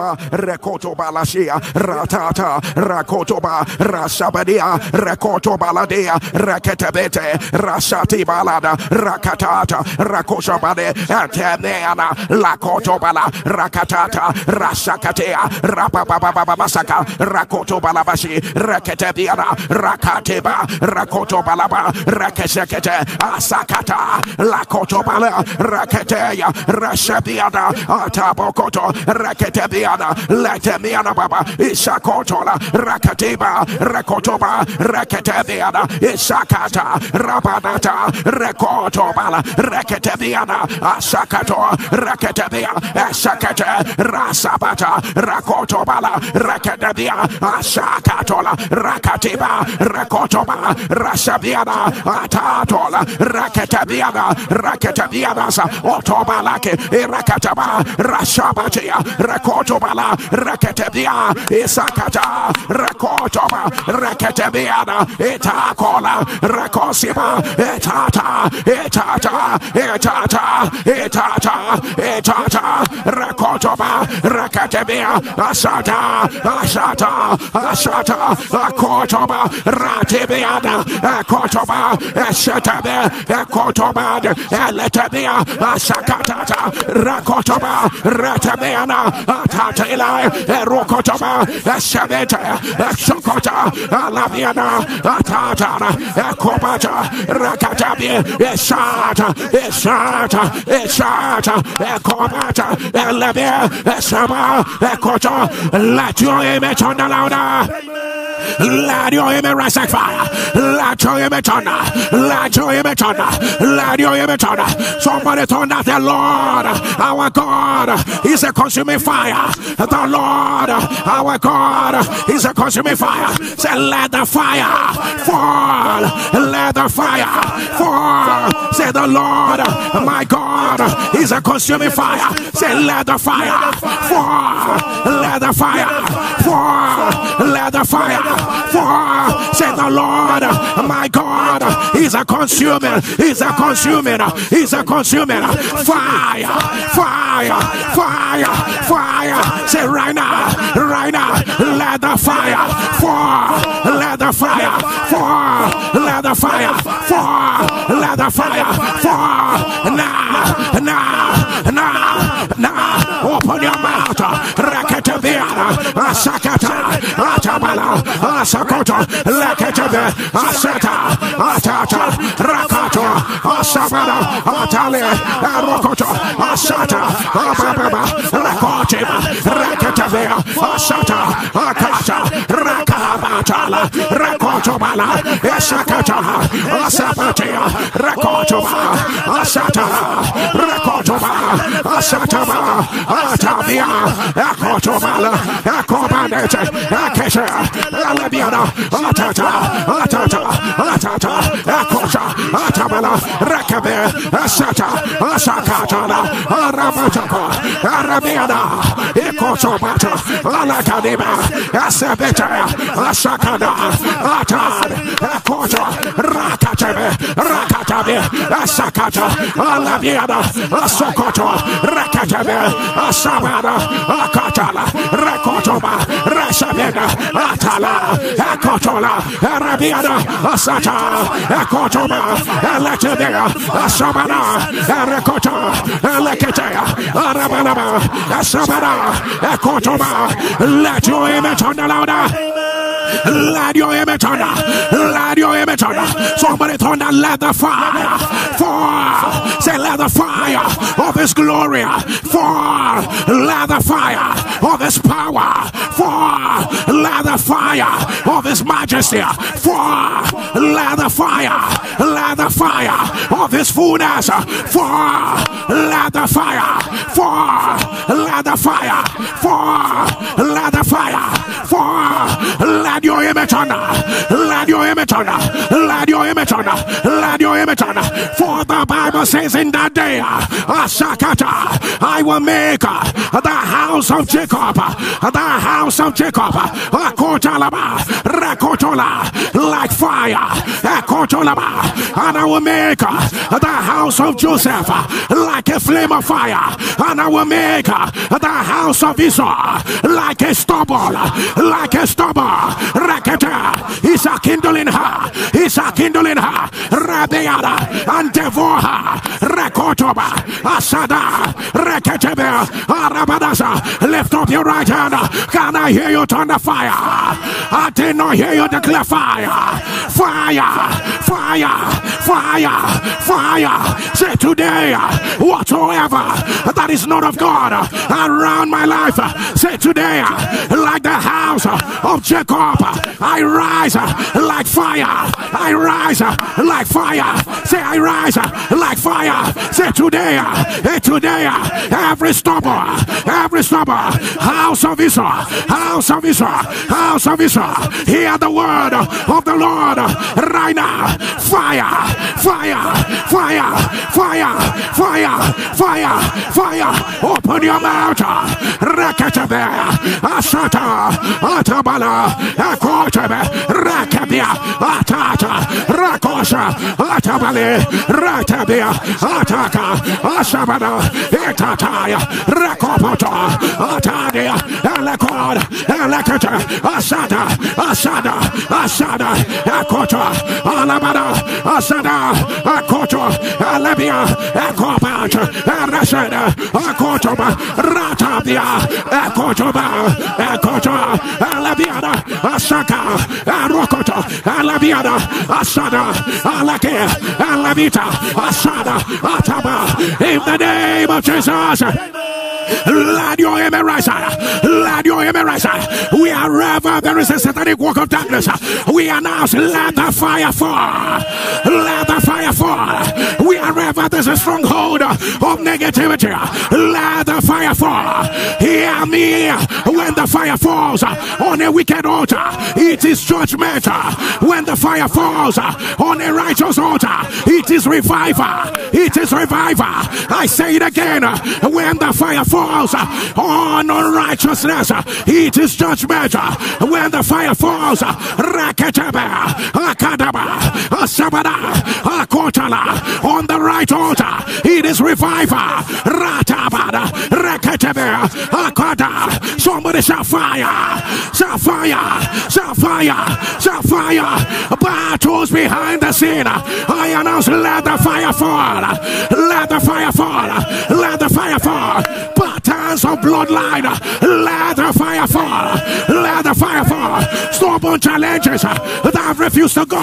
Rekoto balashia, ratata, rakotoba, rasabadia, rekoto baladea, raketebete, rasati balada, rakatata, rakoshabade, ateneana, lakoto bala, rakatata, rasakatea, rapapapapapasaka, rakoto balabashi, reketebiana, rakateba, rakoto balaba, rekesekete, asakata, lakoto bala, raketeya, rashabiada, atabokoto, reketebi Diana, Letemiana Baba, Isakotola, Rakatiba, Rekotoba, Reketebiana, Isakata, Rabanata, Rekotobala, Reketebiana, Asakato, Reketebia, Asakate, Rasabata, Rakotobala, Reketebia, Asakatola, Rakatiba, Rekotoba, Rasabiana, Atatola, Reketebiana, Reketebiana, Otobalake, Irakataba, Rasabatia, Rekot Rakotobala, Raketebia, Isakata, Rakotoba, Raketebiana, Etakola, Rakosiba, Etata, Etata, Etata, Etata, Etata, Rakotoba, Raketebia, Asata, Asata, Asata, Akotoba, Ratibiana, Akotoba, Esetabe, Akotoba, Eletebia, Asakatata, Rakotoba, Ratabiana, Tatela, Rokotoma, Shabeta, Sokota, Alaviana, Tatana, Kobata, Rakatabi, Esata, Esata, Esata, Kobata, Elevia, Sama, Kota, let your image on the louder. Let your image rise like fire. Let your image on. Let your image on. Let your image on. Somebody turn out the Lord, our God, is a consuming fire. The Lord, our God, is a consuming fire. Say, let the fire fall. Let the fire fall. Say, the Lord, my God, is a consuming fire. Say, let the fire fall. Let the fire fall. The fire. For said the Lord, my God, He's a consuming, He's a consuming, He's a consuming fire, fire, fire, fire. Say right now, right now, let the fire for, let the fire for, let the fire for, let the fire now, now, now, now. Open your mouth, Rakatabiana, Asakata, Atabala, Asakota, Lakatabe, Asata, Atata, Rakato, Asabana, Atale, Arokoto, Asata, Ababa, Rakotima, Rakatabe, Asata, Akata, Rakabatala, Rakotobala, Asakata, Asapatia, Rakotoma, Asata, Rakotoma, Asatama, Atavia, Akotobala, Akobanete, Akesha, Alabiana, Atata, Atata, Atata, Akosha, Atabala, Rakabe, Asata, Asakatana, Aramataka, Arabiana, Ekotobata, Alakadima, Asabeta, Asakana, Atan, Akota, Rakatabe, Rakatabe, Asakata, Alabiana, Asokoto, Rakatabe, Asabana, Akatala, Rakotoba, Rasabena, Atala, Akotola, Arabiana, Asata, Akotoba, Alatadea, Asabana, Arakota, Alakatea, Arabanaba, Asabana, Akotoba, let your image on the louder. Let your image on. Let your image on. Somebody that let the fire fall. Say let the fire of his glory fall. Let the fire of his power fall. Let the fire of his majesty fall. Let the fire. Let the fire of his fullness fall. Let the fire fall. Let the fire fall. Let the fire fall. Your image on. Let your image on. Let your image on. Let your image on. For the Bible says in that day, Asakata, I will make the house of Jacob, the house of Jacob, Akotalaba, Rakotola, like fire, Akotolaba, and I will make the house of Joseph like a flame of fire, and I will make the house of Esau like a stubble, like a stubble, Rakata, is a kindling her, is a kindling her, Rabeada, and devour her, Rakotoba, Asada, Reketebe, Arabadasa, lift up your right hand. Can I hear you turn the fire? I did not hear you declare fire, fire, fire, fire, fire. Say today, whatsoever that is not of God around my life, say today, like the house of Jacob, I rise uh, like fire. I rise uh, like fire. Say, I rise uh, like fire. Say, today, today, every stubble, every stubble, house of Israel, house of Israel, house of Israel, hear the word of the Lord right now. Fire, fire, fire, fire, fire, fire, fire. Open your mouth. Rakatabe, Asata, Atabala, rakotebe, rakabia, atata, rakosha, atabale, ratabia, ataka, asabana, etataya, rakopota, atania, elekon, elekata, asada, asada, asada, ekota, alabana, asada, ekota, alabia, ekopat, erasada, ekotoba, ratabia, ekotoba, ekota, alabiana, asada, Asaka, Arokoto, Alabiada, Asada, Alake, Alavita, Asada, Ataba, in the name of Jesus. Let your amen rise. Let your amen rise. We are wherever there is a satanic work of darkness. We announce, let the fire fall. Let the fire fall. We are wherever there's a stronghold of negativity. Let the fire fall. Hear me. When the fire falls on a wicked altar, it is judgment. When the fire falls on a righteous altar, it is revival. It is revival. I say it again. When the fire falls on unrighteousness, it is judgment. When the fire falls, Rakataba, Akadaba, Asabada, Akotala, on the right altar, it is revival. Ratabada, Rakataba, Akada. Somebody shall fire, shall fire, shall fire, shall fire. Battles behind the scene. I announce, let the fire fall, let the fire fall, let the fire fall. Patterns of bloodline, let the fire fall, let the fire fall. Stubborn challenges that refuse to go,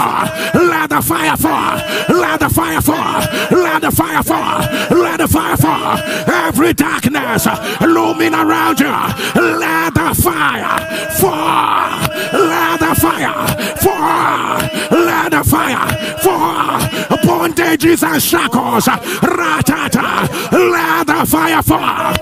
let the fire fall, let the fire fall, let the fire fall, let the fire fall. Every darkness looming around you, let the fire fall, let the fire fall, let the fire fall. Bondages and shackles, ratata, let the fire fall,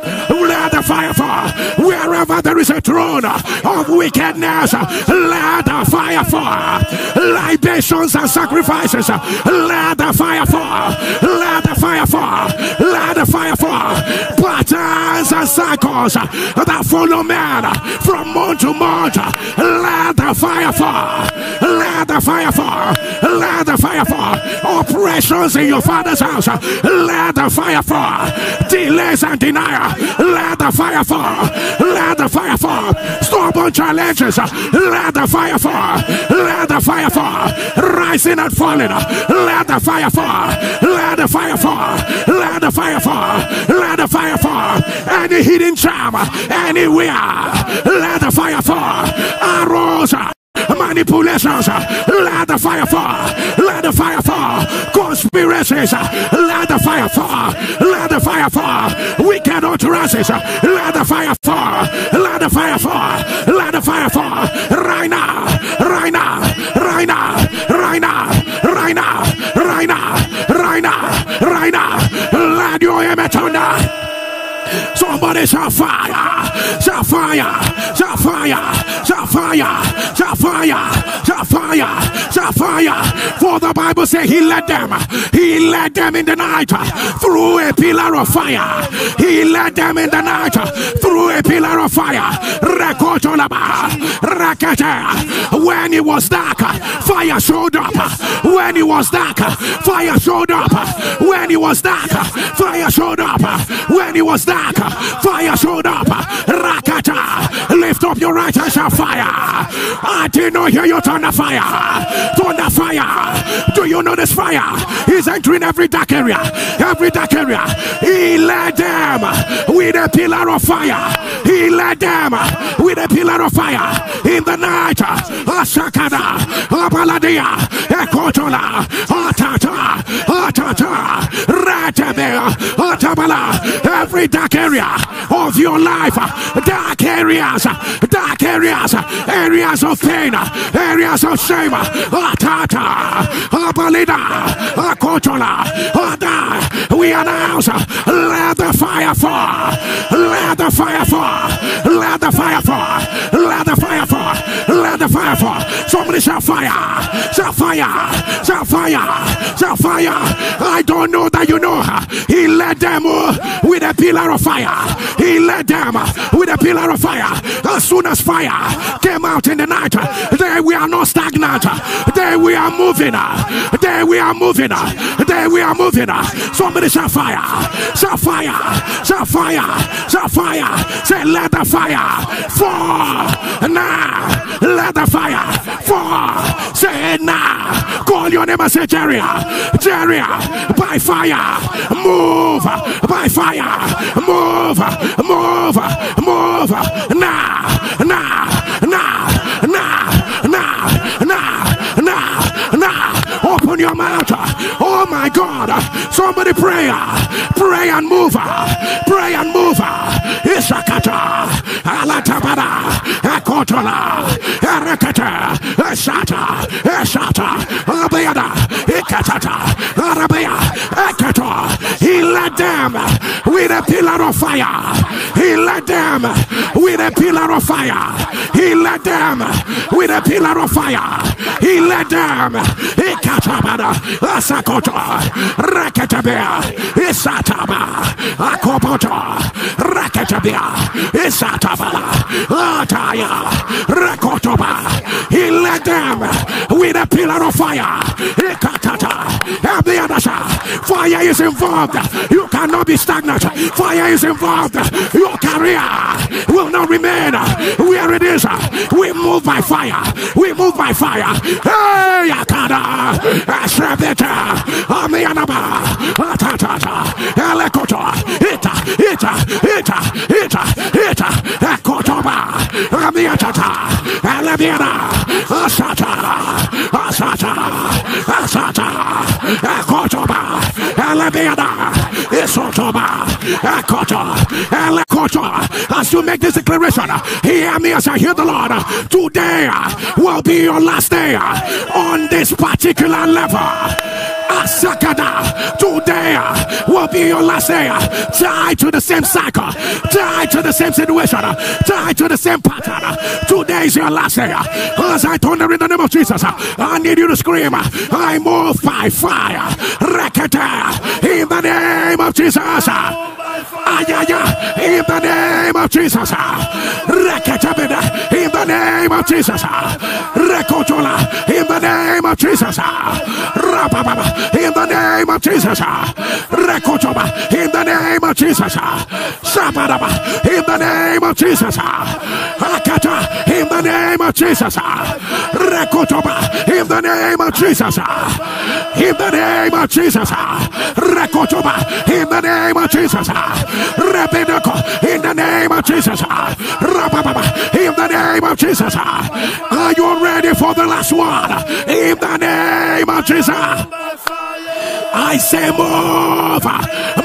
let the fire fall. Wherever there is a throne of wickedness, let the fire fall. Libations and sacrifices, let the fire fall, let the fire fall, let the fire fall. Patterns and cycles that follow man from month to month, let the fire fall, let the fire fall, let the fire fall. Oppressions in your father's house, let the fire fall. Delays and denial, let the fire fall, let the fire fall. Stubborn challenges, let the fire fall, let the fire fall. Rising and falling, let the fire fall, let the fire fall, let the fire fall, let the fire fall. Any hidden charm, anywhere, let the fire fall. Arrows manipulations, let the fire fall, utterances, uh, let the fire fall, let the fire fall. Wicked utterances, let the fire fall, let the fire fall, let the fire fall. Right now, right now, right now, right now, right now, right now, right now, right now. Let your image thunder. Somebody shall fire, shall fire, shall fire, shall fire, shall fire, shall fire, shall fire. For the Bible says he led them, he led them in the night through a pillar of fire. He led them in the night through a pillar of fire. When it was dark, fire showed up. When it was dark, fire showed up. When it was dark, fire showed up. When it was dark, fire showed up. Rakata, lift up your right hand, shall fire. I did not hear you turn the fire. The fire. Do you know this fire? He's entering every dark area. Every dark area. He led them with a pillar of fire. He led them with a pillar of fire in the night. Asakada, Abaladia, Ekotola, Atata, Atata, Ratabea, Atabala, every dark area of your life, dark areas, dark areas, areas of pain, areas of shame, Atata, Abalida, Akotola, we announce, let the fire fall, let the fire fall, let the fire fall, let the fire fall, let the fire fall. Somebody shall fire, shall fire, shall fire, shall fire. I don't know that you know. He led them oh, with a pillar of fire. He led them with a pillar of fire. As soon as fire came out in the night, there we are not stagnant. There we are moving. There we are moving. There we are moving. Somebody shall fire, shall fire, shall fire, shall fire. Say, let the fire fall now. Let the fire fall. Say now. Call your name and say, Jerry, Jerry, by fire, move by fire, move, move, move now, now, now, now, now, now, now. Open your mouth. My God. Somebody pray. Pray and move. Pray and move. Isakata. Alatabada. Akotola. Erekata. Esata. Esata. Abayada. Ikatata. Arabaya. Ekato. He led them with a pillar of fire. He led them with a pillar of fire. He led them with a pillar of fire. He led them. Ikatabada. Asakota. Rakatabea. Isataba. Akopota. Rakatabea. Isatabala. Ataya. Rakotoba. He led them with a pillar of fire. Ikatata. And the. Fire is involved. You cannot be stagnant. Fire is involved. Your career will not remain where it is. We move by fire. We move by fire. Hey, Yakada. Ashrabeta. Amianaba. Atatata. Elekota. Ita. Ita. Ita. Ita. Ita. Ekotoba. Amiatata. Alabiana. Asata. Asata. Asata. Ekotoba. As you make this declaration, hear me as I hear the Lord. Today will be your last day on this particular level. Asakada, today will be your last day. Tied to the same cycle, tied to the same situation, tied to the same pattern. Today is your last day. As I thunder in the name of Jesus, I need you to scream. I move by fire. Rekete, in the name of Jesus. Ayaya, in the name of Jesus. Reketabeda, in the name of Jesus. Rekotola, in the name of Jesus. Rapababa, in the name of Jesus. Rekotoba, in the name of Jesus. Sabadaba, in the name of Jesus. Akata, in the name of Jesus. Rekotoba, in the name of Jesus. In the name of Jesus. Rekotoba, in the name of Jesus. Rebedeko, in the name of Jesus. Rabababa, in the name of Jesus. Are you ready for the last one? In the name of Jesus. I say move,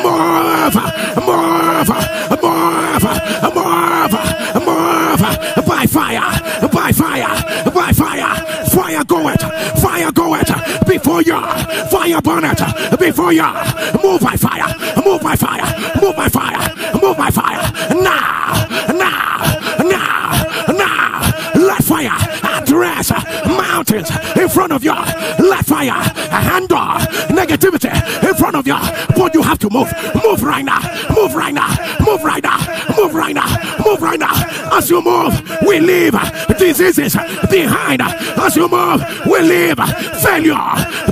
move, move, fire, go it, fire go it, before you. Fire burn it before you. Move by fire. Move by fire. Move by fire. Move by fire. Now. Now. Now. Let fire address mountains in front of you. Let fire handle negativity in front of you. But you have to move. Move right now. Move right now. Move right now. Move right now. Move right now. As you move, we leave diseases behind. As you move, we leave failure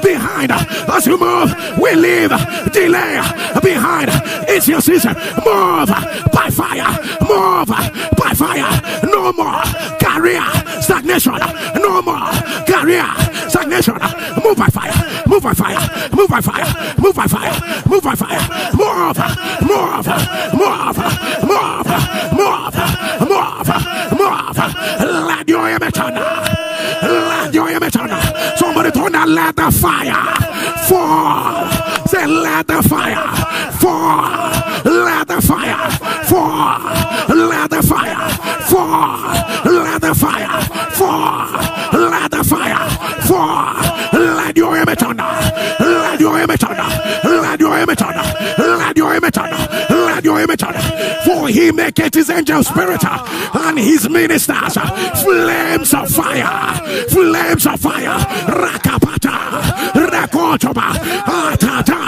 behind. As you move, we leave delay behind. It's your season. Move by fire. Move by fire. No more career stagnation. No more career stagnation. Move by fire. Move by fire. Move by fire. Move by fire. Move by fire. Move. Move. Move. Move. Move. Move. Move. Let your image on. Let your image on. Somebody turn that let the fire fall. Say let the fire fall. Let the fire fall. Let the fire fall. Let the fire fall. Let the fire fall. Let your image on. Let your image on. Let your image on. Let your image image. For he maketh his angel spirit and his ministers flames of fire. Flames of fire. Rakapata. Rakotoba. Atata.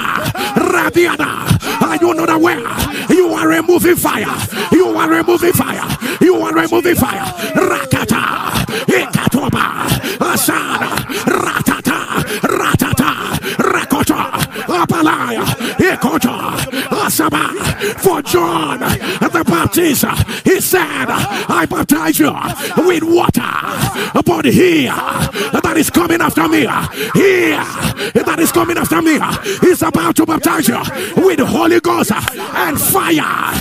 Rabiada. Are you not aware? You are removing fire. You are removing fire. You are removing fire. Rakata. Ikatoba. Asada. Ratata. Ratata. Rakota. Apalaya. Ikota. For John the Baptist, he said, I baptize you with water. But here that is coming after me, here that is coming after me, he's about to baptize you with Holy Ghost and fire.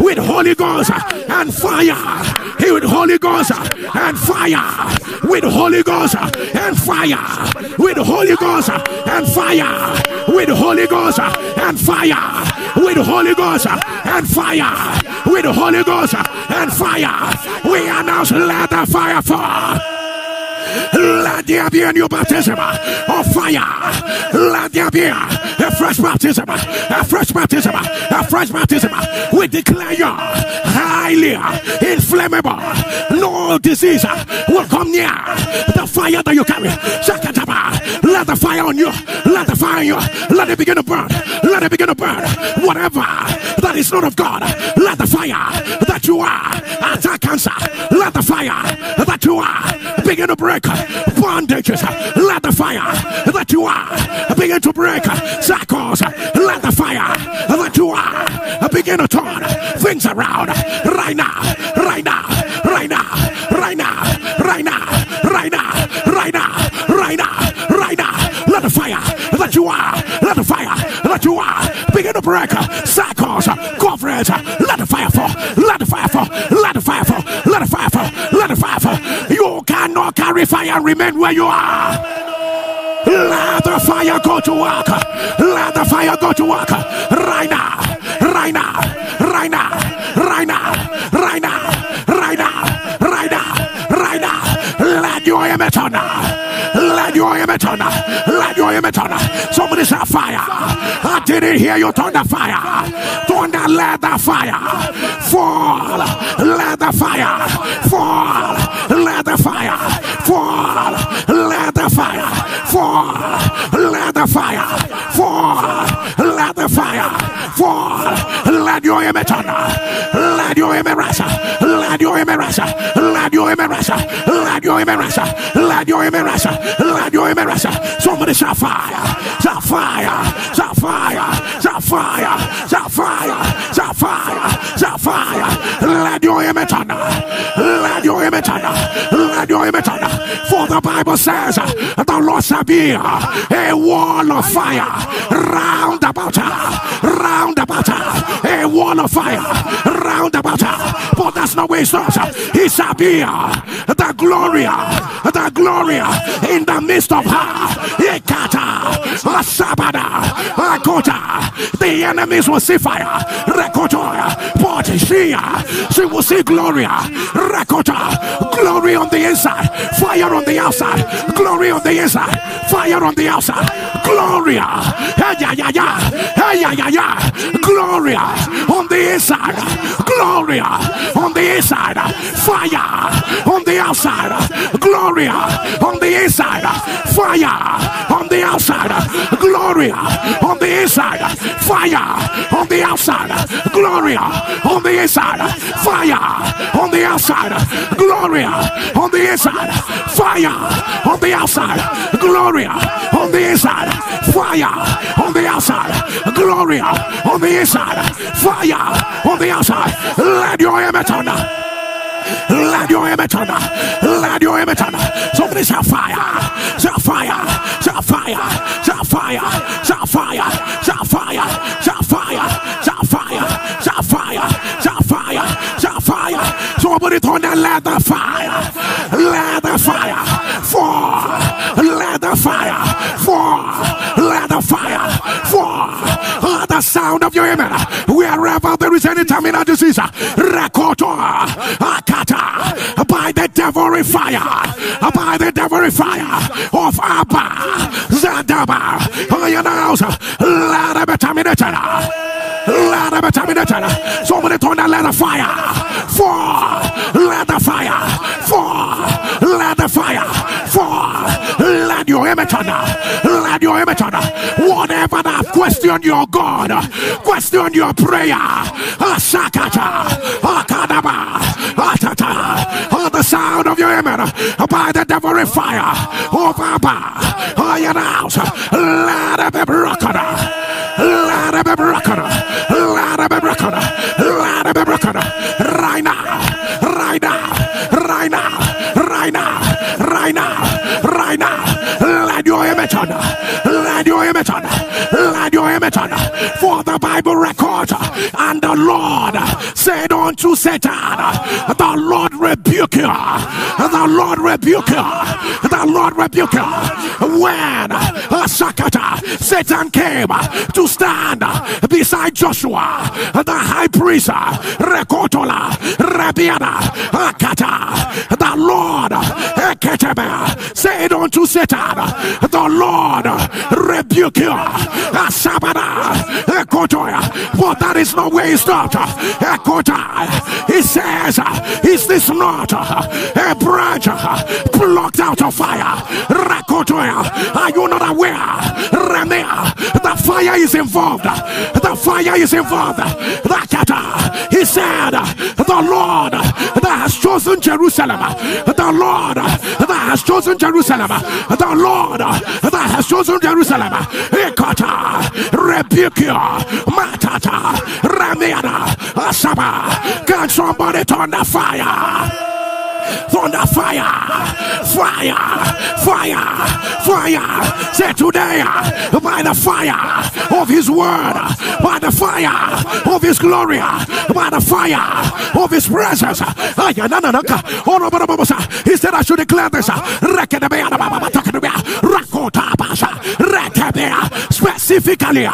With Holy Ghost and fire. With Holy Ghost and fire. With Holy Ghost and fire. With Holy Ghost and fire. With Holy Ghost and fire. With Holy Ghost and fire. With Holy Ghost and fire. We announce let the fire fall. Let there be a new baptism of fire. Let there be a fresh baptism, a fresh baptism, a fresh baptism. We declare you highly inflammable. No disease will come near the fire that you carry. Let the fire on you. Let the fire on you. Let it begin to burn. Let it begin to burn. Whatever that is not of God, let the fire that you are attack cancer. Let the fire that you are begin to break bondages. Let the fire that you are begin to break cycles. Let the fire that you are begin to turn things around right now, right now, right now, right now, right now, right now, right now, right now, right now. Let the fire that you are, let the fire that you are begin to break cycles, coverage. Let the fire fall, let the fire fall, let the fire fall, let the fire fall, let the fire fall. You cannot carry fire remain where you are. Let the fire go to work. Let the fire go to work right now, right now, right now, right now, right now, right now, right now, right now. Let your image. Let your image. Let your image. Somebody say fire. Didn't hear you the fire. Thunder, let the fire fall. Let the fire fall. Let the fire fall. Let the fire fall. Let the fire fall. Let the fire fall. Let your image. Let your image. Let your image. Let your image. Let your image. Let your image. Let your image. Somebody shout fire. Shout fire. Shout fire. Shout fire. Shout fire. Shout fire. Shout fire. Let your image. Let your image. Let your image. For the Bible says the Lord shall be a wall of fire round about her. Round about her. A wall of fire round about her. But that's not where it stops. He shall be the glory, the glory in the midst of her. Ekata, Asabada, Akota. The enemies will see fire. Rekota, but she, she will see glory. Rekota, glory on the inside, fire on the outside, glory on the inside, fire on the outside, Gloria, hey, yeah, yeah, yeah, hey, yeah, yeah, yeah, Gloria on the inside, Gloria on the inside, fire on the outside, Gloria on the inside, fire on the outside, Gloria on the inside, fire on the outside, Gloria on the inside, fire on the outside, Gloria on the inside, fire on the outside, Gloria on the inside, fire on the outside, Gloria on the inside, fire on the outside. Let your image on. Let your image on. Let your image. Somebody shall fire. Shall fire. Shall fire. Shall fire. Shall fire. Shall fire. Shall fire. Shall fire. Shall fire. Shall fire. Shall fire. Somebody turn let the fire. Fire, by the devil fire of Abba, Zadaba, oh, Ayanaus, Ladaba terminated. Let them terminated. Somebody turn that let the fire. For let the fire. For let the fire. For let your image Let your image Whatever that question your God, question your prayer. Asakata, your uh, image by the devil fire of Abba. Iron house. Let it be broken. Uh, let it be broken. Uh, let it be broken. Let it be broken. Right now. Right now. Right now. Right now. Right now. Right now. Let your image on. Let your image on. Let your image on. For the Bible records. And the Lord said unto Satan, The Lord rebuke you. The Lord rebuke you. The Lord rebuke you. When uh, Sakata, Satan came to stand beside Joshua, the high priest, Rekotola, Rabiana, Akata, the Lord said unto Satan, the Lord rebuke you. But that is not where he stopped. He says, Is this not a branch plucked out of fire? Are you not aware? The fire is involved. The fire is involved. He said, The Lord that has chosen Jerusalem, the Lord that has chosen Jerusalem, the Lord that has chosen Jerusalem. Ekata, rebuke you. Matata, Ramiana, Asaba. Can somebody turn the fire? Thunder fire, fire, fire, fire. Say today, by the fire of His word, by the fire of His glory, by the fire of His presence. He said, I should declare this. Specifically,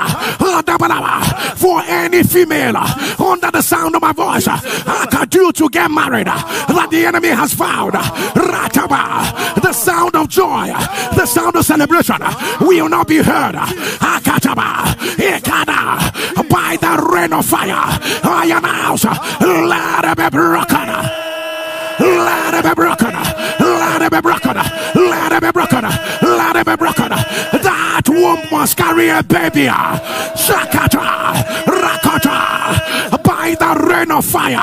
for any female uh, under the sound of my voice, uh, I could do to get married uh, that the enemy has found. Rataba, the sound of joy, the sound of celebration will not be heard. Akataba, Ikada, by the rain of fire. I announce, let it be broken. Let it be broken. Let it be broken. Let it be broken. Let it be broken. Womb must carry a baby. Shakata. Rakata. By the rain of fire,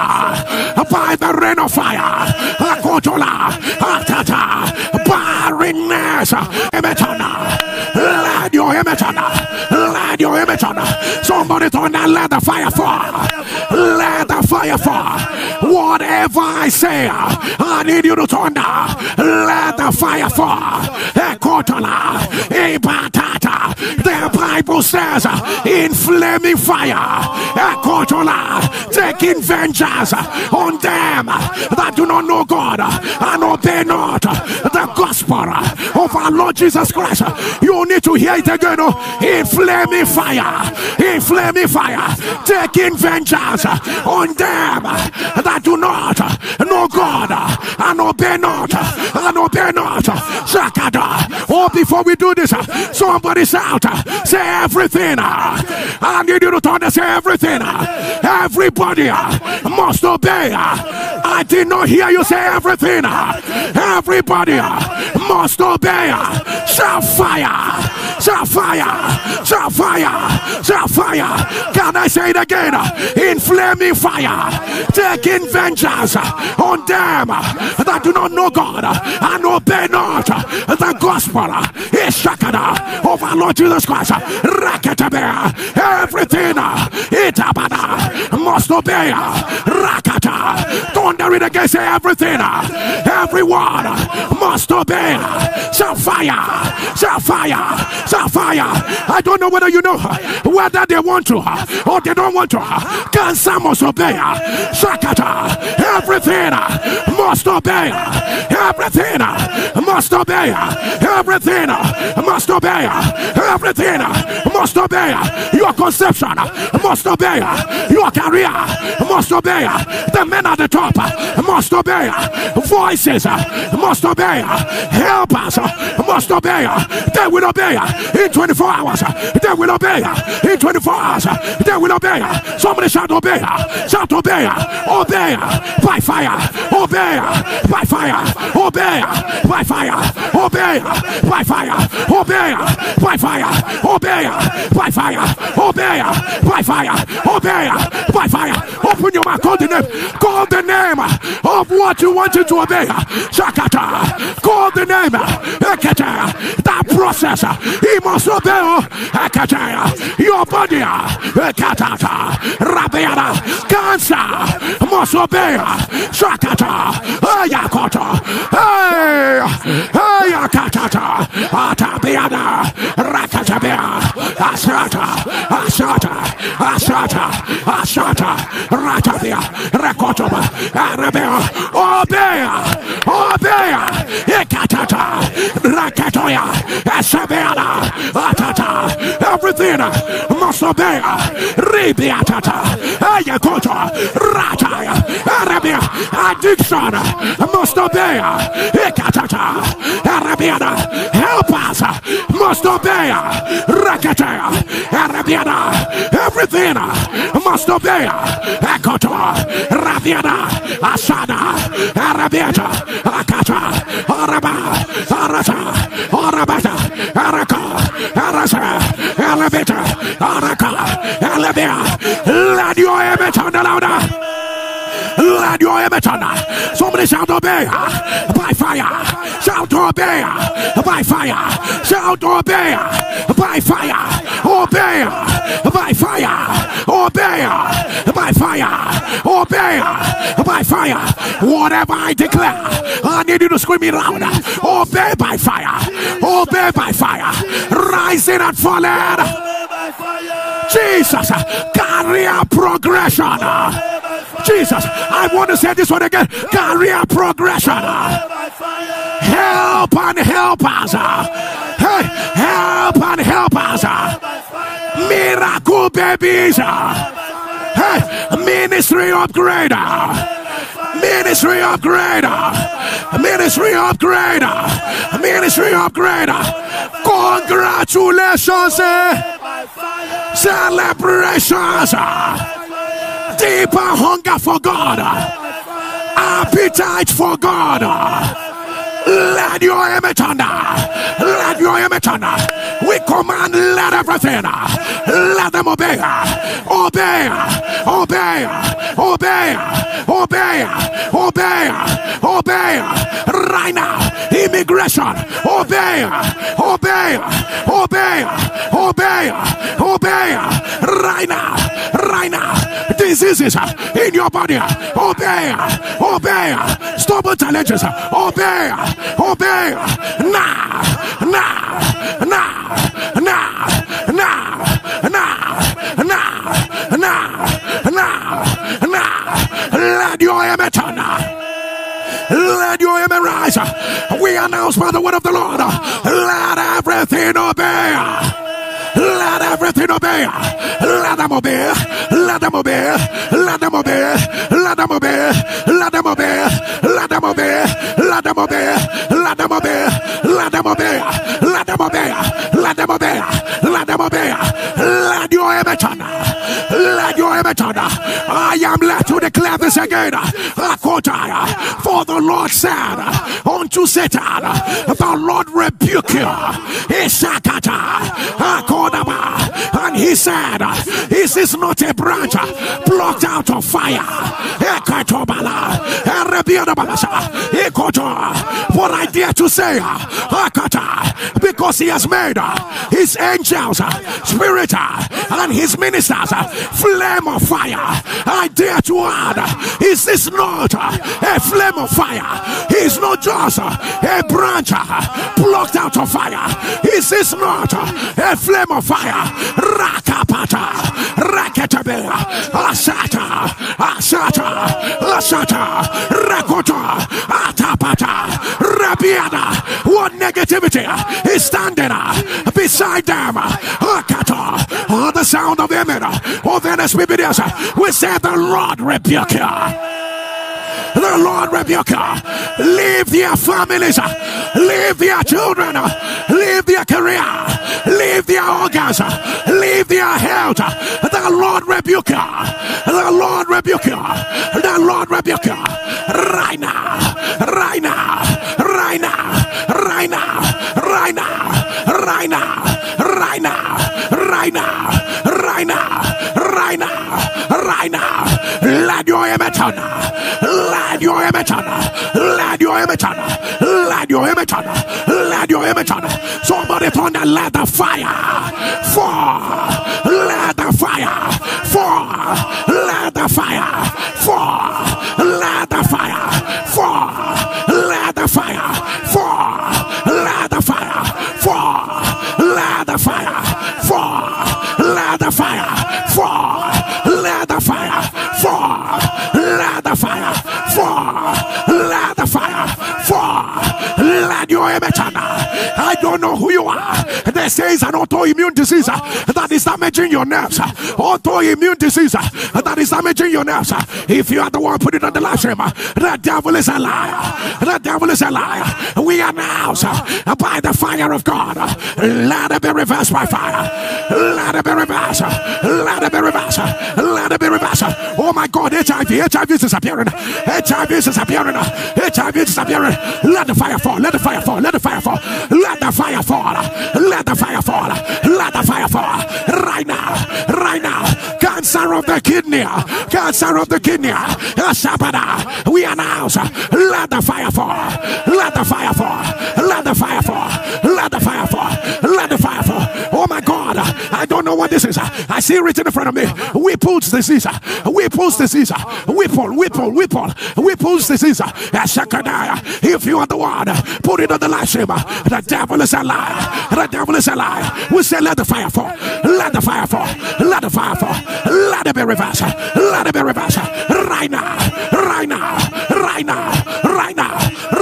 by the rain of fire, Akotola, Atata, barrenness, Emetana, let your Emetana, let your Emetana, somebody turn and let the fire fall, let fire fall. Whatever I say, I need you to down, let the fire fall, Ekotola, Ebatata, the Bible says, in flaming fire, Ekotola, taking vengeance on them that do not know God and obey not the gospel of our Lord Jesus Christ. You need to hear it again oh, in flaming fire, in flaming fire, taking vengeance on them that do not know God and obey not and obey not. Zakada. Oh, before we do this, somebody shout, say everything. I need you to turn and say everything. Everybody must obey. I did not hear you say everything. Everybody must obey. Shall fire. Shall fire. Shall fire. Shall fire. Can I say it again? In flaming fire. Taking vengeance on them that do not know God and obey not the gospel. Ishakada of our Lord Jesus Christ. Rakatabe. Everything. Itabada. Must obey. Rakata. Thunder it against everything. Everyone must obey. Shall fire. Shall fire. Fire. I don't know whether you know whether they want to or they don't want to. Cancer must obey. Shakata. Everything must obey. Everything must obey. Everything must obey. Everything must obey. Your conception must obey. Your career must obey. The men at the top must obey. Voices must obey. Helpers must obey. They will obey in 24 hours. They will obey in 24 hours. They will obey. Somebody shout obey. Shout obey. Obey by fire. Obey by fire. Obey by fire. Obey by fire. Obey by fire. Obey by fire. Obey by fire. Obey by fire. Open your mouth. Call the name. Call the name of what you wanted to obey. Shakata. Call the name. That process. Must obey. Ekata. Your body. Ekatata. Rabiana. Cancer. Must obey. Shakata. Ayakota. Hey. Ayakatata. Atabiana. Rakatabia. Asata. Asata. Asata. Asata. Ratabia. Rakotoba. Arabia. Obea. Obea. Ekatata. Rakatoya. Asabiana. Atata. Everything uh, must obey. Uh, Ribiatata. Ayakota. Uh, Rataya. Arabia. Addiction must obey. Ekatata. Arabiana. Help us must obey. Rakataya. Arabiana. Everything must obey. Ekoto. Rabiana. Asana. Arabiata. Akata. Araba. Arata. Arabata. Araka. Arasa. Elevata. Araka. Elevia. Let your image on the louder. Let your image on. Somebody shout obey by fire. Shout obey by fire. Shout obey by fire. Obey by fire. Obey by fire. Obey by fire. Whatever I declare, I need you to scream it loud. Obey by fire. Obey by fire. Rising and falling. Jesus, career progression. Jesus, I want to say this one again. Career progression. Help and help us. Hey, help and help us. Miracle babies. Hey, ministry upgrader. Ministry upgrader. Ministry upgrader. Ministry upgrader. Congratulations. Eh? Celebrations. Deeper hunger for God. Appetite for God. Let your under. Let your under. We command, let everything. Let them obey. Obey. Obey. Obey. Obey. Obey. Obey. Right now. Immigration. Obey. Obey. Obey. Obey. Obey. Right now. Right now. Diseases in your body. Obey. Obey. Stubborn challenges. Obey. Obey. Now. Now. Now. Now. Now. Now. Now. Now. Now. Now. Let your image on. Let your image rise. We announce by the word of the Lord. Let everything obey. Let everything obey. Let them obey. Let them obey. Let them obey. Let them obey. Let them obey. Let them obey. Let them obey. Let them obey. Let them obey. Let them obey. Let them obey. Let them obey. Let your image. Let your image. I am led to declare this again. For the Lord said unto Satan, The Lord rebuke you. He he said, Is this not a branch plucked out of fire? What I dare to say, because he has made his angels spirit and his ministers flame of fire. I dare to add, is this not a flame of fire? He's not just a branch plucked out of fire. Is this not a flame of fire? Rakapata, Rakatabela, Asata, Asata, Asata, Rakota, Atapata, Rabiana. What negativity is standing beside them? Akata, on the sound of the image of oh, Venice, we say the Lord rebuke you. The Lord rebuke you. Leave their families, leave their children, leave their career, leave their organs, leave their health. The Lord rebuke you. The Lord rebuke you. The Lord rebuke you. Right now, right now, right now, right now, right now, right now, right now, right now, right now, right now, right now. Let your emetana. Let your emetana. Let your emetana. Let your emetana. Let your emetana. Somebody thunder. Let the fire fall. Let the fire fall. Let the fire fall. Let the fire fall. Let the fire fall. Let the fire fall. Let the fire fall. Let the fire fall. Let your emetana. I don't know who you are. They say it's an autoimmune disease uh, oh. that is damaging your nerves. Uh, autoimmune disease uh, that is damaging your nerves. If you are the one putting it on the live stream, the devil is a liar. The devil is a liar. We announce by the fire of God. Let it be reversed by fire. Let it be reversed. Let it be reversed. Let it be reversed. Oh my God, HIV, HIV is disappearing. HIV is disappearing. HIV is disappearing. Let the fire fall. Let the fire fall. Let the fire fall. Let the fire fall. Let the fire fall. Let the fire fall. Right now. Right now. Cancer of the kidney. Cancer of the kidney. We announce. Let the fire fall. Let the fire fall. Let the fire fall. Don't know what this is. I see written in front of me. Whipple's disease. Whipple's disease. Whipple, whipple, whipple. Whipple's disease. If you are the one, put it on the live stream. The devil is a liar. The devil is a liar. We say, let the fire fall. Let the fire fall. Let the fire fall. Let it be reversed. Let it be reversed. Right now. Right now. Right now.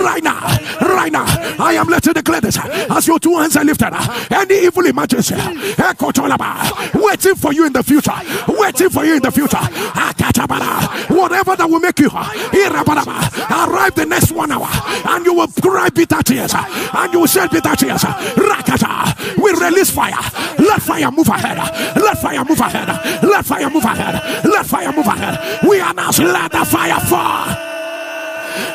Right now. Right now. I am let to declare this. As your two hands are lifted, any evil imagination waiting for you in the future. Waiting for you in the future. Whatever that will make you arrive the next one hour and you will cry bitter tears and you will shed bitter tears. Rakata. We release fire. Let fire move ahead. Let fire move ahead. Let fire move ahead. Let fire move ahead. We announce let the fire fall.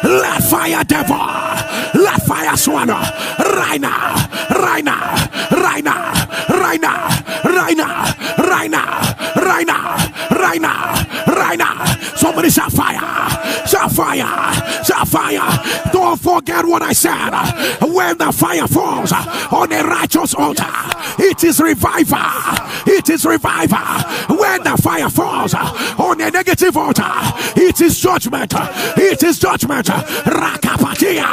Let fire devil. Let fire swallow. Right now. Right now. Right now. Right now. Right now. Right now. Right now. Right now. Right now. Somebody shout fire. Shout fire. Shout fire. Don't forget what I said. When the fire falls on a righteous altar, it is revival. It is revival. When the fire falls on a negative altar, it is judgment. It is judgment. Rakapatia.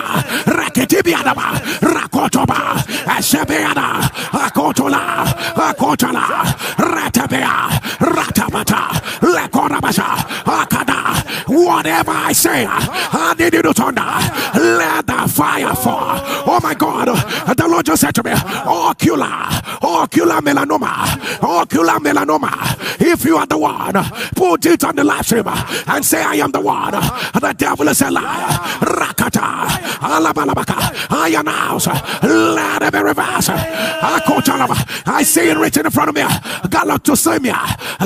Raketibiadaba. Rakotoba. Ashebeada. Akotola. Akotola. Ratabea. Ratabata. Lekorabasha. Sakada Whatever I say, I need you to turn down. Let the fire fall. Oh my God. The Lord just said to me, ocular, ocular melanoma, ocular melanoma. If you are the one, put it on the live stream and say, I am the one. The devil is a liar. Raka Akata, Alabalabaka, I announce, let it be reversed. I see it written in front of me. Galactosemia,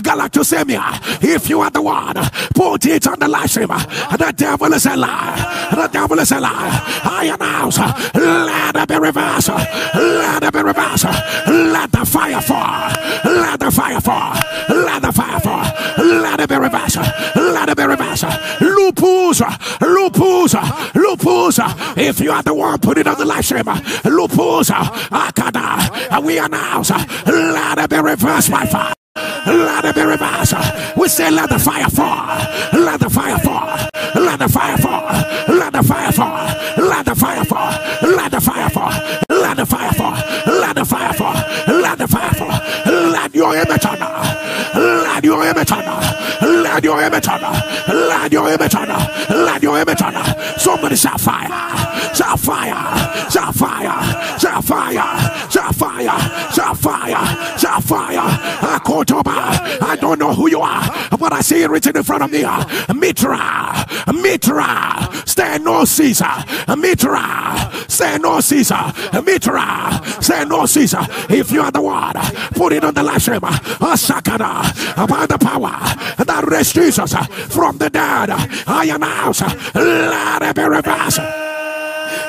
Galactosemia. If you are the one, put it on the live stream. The devil is a lie. The devil is a lie. I announce, let it be reversed. Let it be reversed. Let the fire fall. Let the fire fall. Let the fire fall. Let it be reversed. Let it be reversed. Lupus, lupus, lupus. If you are the one, put it on the live stream. Lupus, akada. We announce, let it be reversed by fire. Let it be reversed. We say, let the fire fall. Let the fire fall. Let the fire fall. Let the fire fall. Let the fire fall. Let the fire fall. Let the fire fall. Let the fire fall. Let the fire fall. Let your image on. Let your image on. Let your image on. Let your image on. Let your image on. Somebody shout fire. Shout fire. Shout fire. Shout fire. Shout fire. Shout fire. Shout fire. Ah, I don't know who you are, but I see it written in front of me. Mitra. Mitra. Stand no Caesar. Mitra. Stand no Caesar. Mitra. Stand no Caesar. If you are the one, put it on the last stream. Sakada. About the power that raised Jesus uh, from the dead. Uh, I announce. Uh, let it be reversed.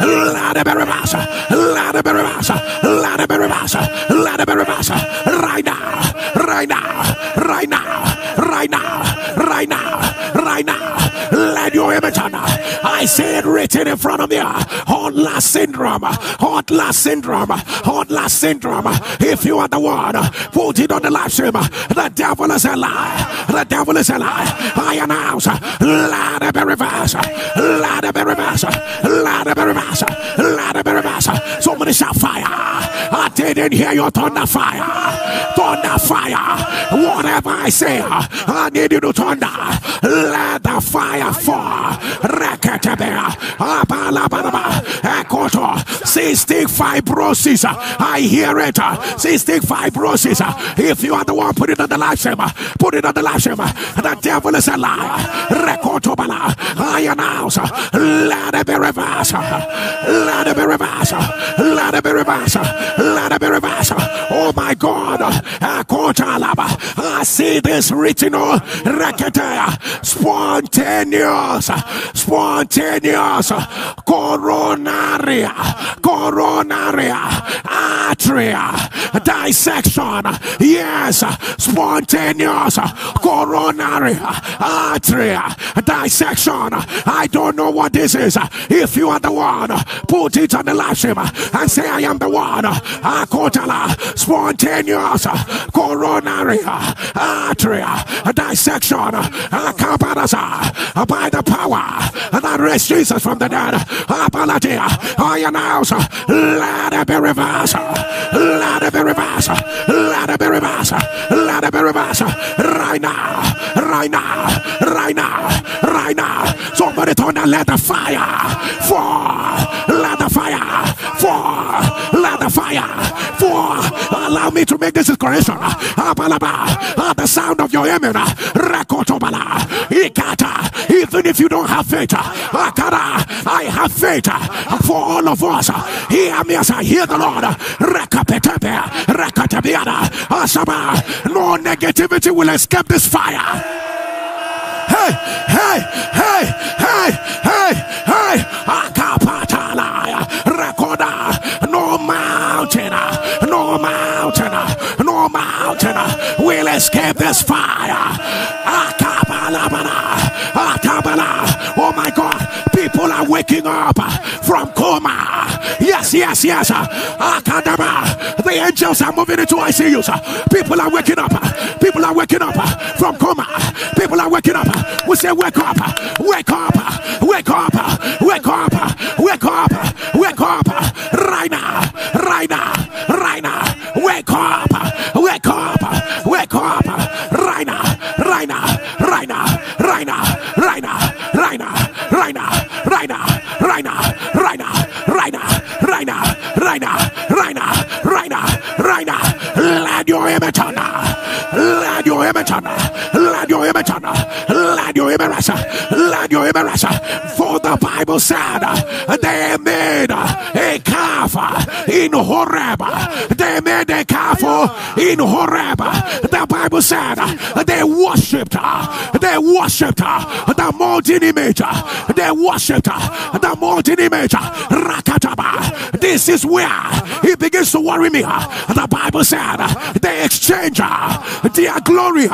Let it be reversed. Let it be reversed. Let it be reversed. Let it. Right now. Right now. Right now. Right now. Right now. Right now. Let your image on. I see it written in front of me. Hotla syndrome. Hotla syndrome. Hotla syndrome. If you are the one, put it on the live stream. The devil is a lie. The devil is a lie. I announce. Let it be reversed. Let it be reversed. Let it be reversed. Somebody shout fire. Didn't hear your thunder fire. Thunder fire. Whatever I say, I need you to thunder. Let the fire fall. Rekatebea. Abalabalaba. Ekoto. Cystic fibrosis. I hear it. Cystic fibrosis. If you are the one, put it on the live stream. Put it on the live stream. The devil is a liar. Rekotobala. I announce. Let it be reversed. Let it be reversed. Let it be reversed. Be reversed. Oh my God. Ah, Akotalaba. I see this written on. Spontaneous. Spontaneous. Coronaria. Coronaria. Atria. Dissection. Yes. Spontaneous. Coronary. Atria. Dissection. I don't know what this is. If you are the one, put it on the live and say, I am the one. Ah, Akotala. Spontaneous. Coronary. Atria. Dissection. Akaparasa. By the power that raised Jesus from the dead. Apalatia. I announce. Let it be reversed. Let it be reversed. Let it be reversed. Let it be reversed. Right now. Right now. Right now. Right now. Somebody turn and let the fire fall. Let the fire fall. Fire For Allow me to make this correction. At ah, the sound of your amen. Even if you don't have faith. I have faith for all of us. Hear me as I hear the Lord. No negativity will escape this fire hey, hey, hey, hey, hey, hey, no mountain, no mountain will escape this fire. Oh my God, people are waking up from coma. Yes, yes, yes, the angels are moving into ICUs. People are waking up, people are waking up from coma, people are waking up. We say, wake up, wake up, wake up, wake up, wake up, wake up, right now, right now, wake up, wake up, wake up, right now, right now, right now, right now, right now, right now, right now, right now, right now, right now, right now, right now, right now, right now, right now, right now, let your image on, let your image on, let your image on, let Let your emerge. Let your emerge. For the Bible said they made a calf in Horeb. They made a calf in Horeb. The Bible said they worshipped. They worshipped the molten image. They worshipped the molten image. Rakataba. This is where he begins to worry me. The Bible said they exchange their glory,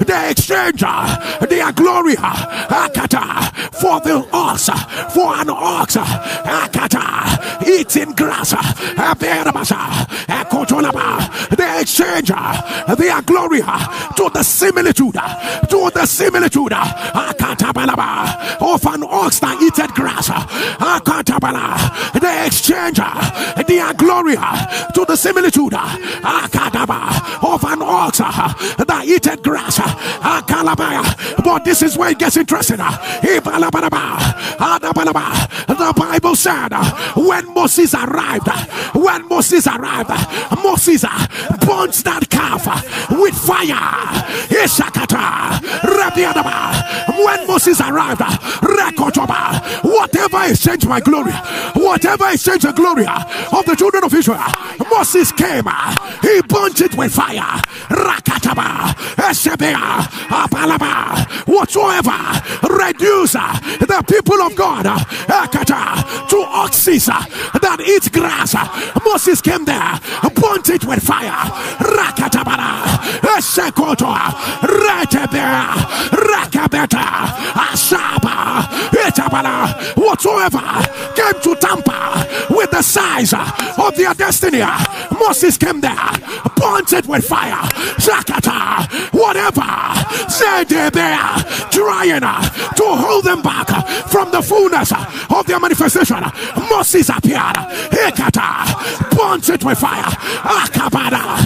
they exchange their glory akata, for the ox, for an ox, akata, eating grass, they exchange their glory to the similitude, to the similitude of an ox that eateth grass. They exchange their glory to the similitude of an ox that eateth grass. But this is where it gets interesting. The Bible said when Moses arrived, when Moses arrived, Moses burnt that calf with fire. When Moses arrived, whatever exchanged my glory, whatever exchanged the glory of the children of Israel, Moses came, he burnt it with fire. Rakataba, Eshebea, Apalaba, whatsoever reduce the people of God to oxes that eat grass. Moses came there, burnt it with fire. Rakatabara, Eshekoto, Retebea, Rakabeta, Ashaba, Etabala, whatsoever came to tamper with the size of their destiny. Moses came there, pointed with fire. Shakata, whatever, Zedebea, trying to hold them back from the fullness of their manifestation. Moses appeared, Hekata, it with fire. Akabada,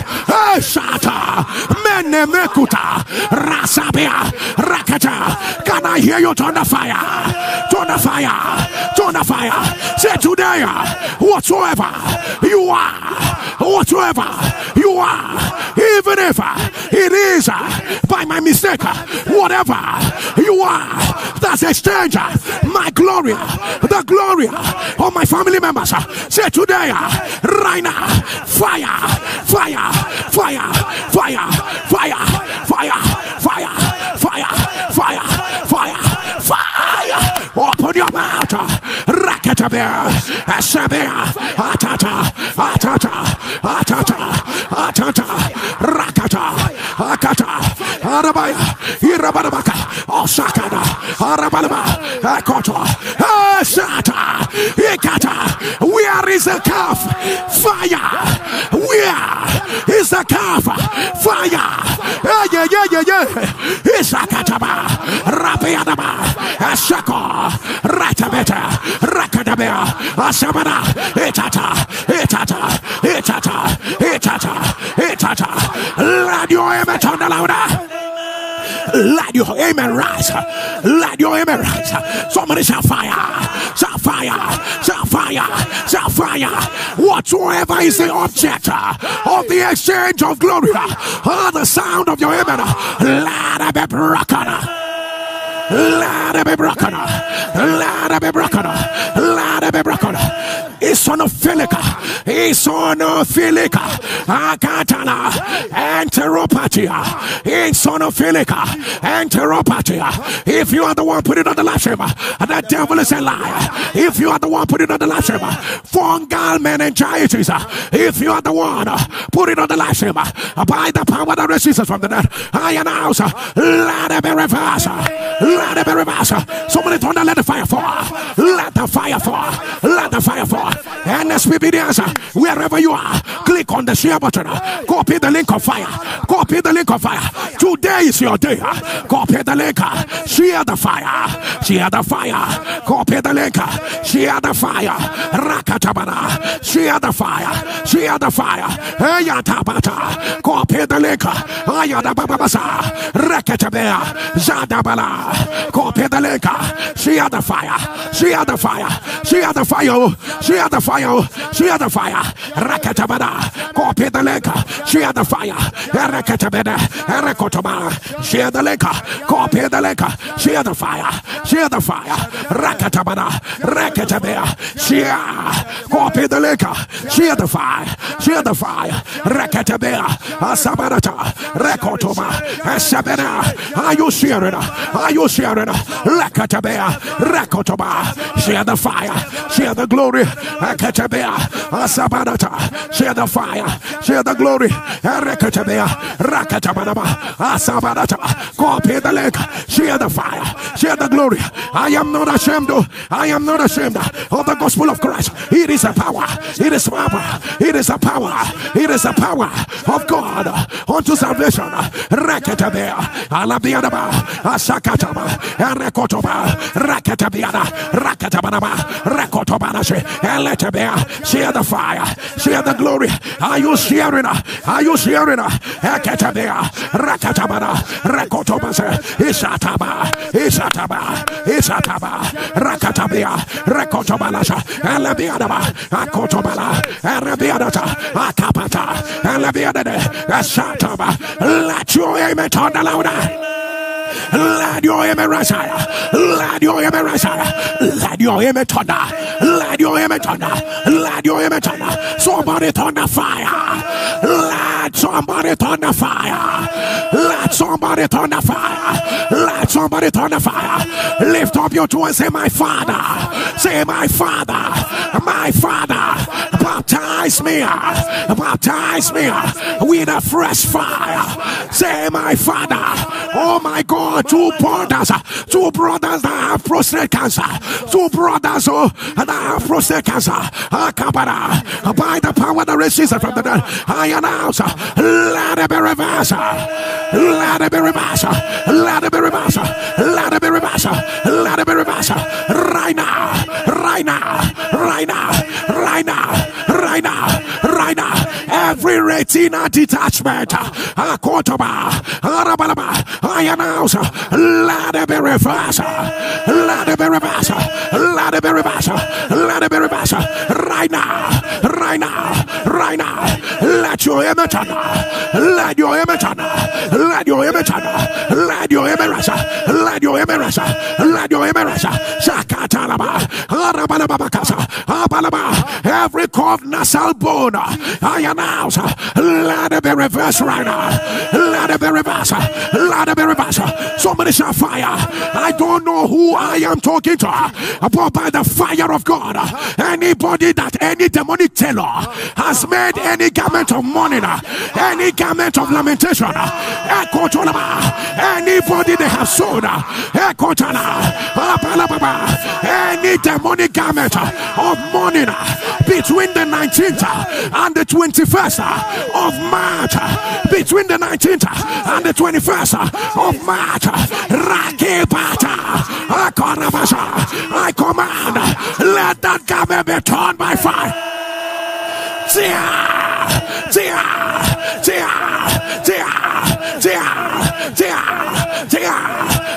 Shata, Menemekuta, Rasabia, Rakata. Can I hear you turn the fire? Turn the fire, turn the fire. Say today, whatsoever you are, whatsoever you are, even if it is by my mistake, whatever you are, that's exchange my glory, the glory of my family members. Say today, right now, fire, fire, fire, fire, fire, fire, fire, fire, fire, fire, fire. Open your mouth. Rakatabia, Asabia, Atata, Atata, Atata, Atata, Rakata, Akata, Arabaya, Irabadabaka, Osakada, Arabalaba, Akoto, Asata, Ikata. Where is the calf? Fire. Where is the calf? Fire. Eh, yeah, yeah, yeah, yeah, yeah. Isakataba, Rapiadaba, Asako, Ratabeta, Rakadabea, Asabana, Etata, Etata, Etata, Etata, Etata. Radio Emeton louder. Let your amen rise. Let your amen rise. Somebody shall fire. Shall fire. Shall fire. Shall fire. Whatsoever is the object of the exchange of glory, Hear the sound of your amen, let it be broken. Let it be broken. Let it be broken. Let it be broken. Eosinophilica. Eosinophilica. Akatana. Enteropathia. Eosinophilica. Enteropathia. If you are the one, put it on the live stream. The devil is a liar. If you are the one, put it on the live stream. Fungal meningitis. If you are the one, put it on the live stream. By the power that resists from the dead. I announce. It be reversed. Somebody the let the fire fall. Let the fire fall. Let the fire fall. Let's be the answer. Wherever you are, click on the share button. Copy the link of fire. Copy the link of fire. Today is your day. Copy the link. Share the fire. Share the fire. Copy the link. Share the fire. Rakatabana. Share the fire. Share the fire. Ayatabata. Copy the link. Ayada babasa. Rakatabea. Zadabala. She had the fire. She had the fire. She had the fire. She had the fire. She had the fire. Rakatabada. Kopi the lake. She had the fire. Rakatabada. Rakotama. She had the lake. Copy the lake. She had the fire. She had the fire. Rakatabada. Rakatabada. She Copy the lake. She had the fire. She had the fire. Rakatabada. Asabarata. Rekotoma. Asabana. Are you sharing? Are you sharing? Rakatabea. Rakotoma. Share the fire. Share the glory. Rakatabea. Asabarata. Share the fire. Share the glory. Rakatabea. Rakatabanaba. Asabarata. Copy the lake. Share the fire. Share the glory. I am not ashamed. Oh. I am not ashamed of the gospel of Christ. It is a power. It is power. It is a power. It is a power of God unto salvation. Rakatabea. Alabiadaba. Asakataba. Rekotoba. Rakatabiana. Rakatabanaba. Rakotobanashi. Eletabea. Share the fire. Share the glory. Are you sharing? Are you sharing? Akatabea. Rakatabana. Rakotobase. Isataba. Isataba. Isataba. Rakatabea. Rakotobalasha. Elebiadaba. Akotobala. Elebiadata. Akapata. Elebiadade. Asataba. Let your amen turn the louder. Let your rise higher. Let your rise higher. Let your amen thunder. Let your amen thunder. Let your amen thunder. Somebody thunder fire. Let somebody thunder fire. Let somebody thunder fire. Let somebody thunder fire. Lift up your two and say, My Father. Say, My Father. My Father. Baptize me. Baptize me with a fresh fire. Say, My Father. Oh my God. Two brothers. Two brothers that have prostate cancer. Two brothers oh, that have prostate cancer. Ah, Akabara. Ah. By the power that raises from the dead. I announce. Let it be reversed. Let it be reversed. Let it be reversed. Let it be reversed. Let it be reversed. Right now. Right now. Right now. Right now. Right now. Right now. Every retina detachment. Uh, Arabalaba. I announce. Uh, let it be reversed. Uh, let it be reversed. Let it be reversed. Let it be reversed. Right now. Right now. Right now. Let your image. Let your image. Let your image. Let your image Let your image Let your image Shakatalaba. Arabalabakasa. Abalaba. Every curved nasal bone. I announce. Let it be reversed right now. Let it be reversed. Let it be reversed. Somebody shall fire. I don't know who I am talking to, but by the fire of God, anybody that any demonic tailor has made any garment of mourning, any garment of lamentation, anybody they have sold, any demonic garment of mourning between the 19th and the 21st of March, between the 19th and the 21st of March, I command, let that garment be torn by fire. Tia, tia, tia, tia, tia, tia, tia.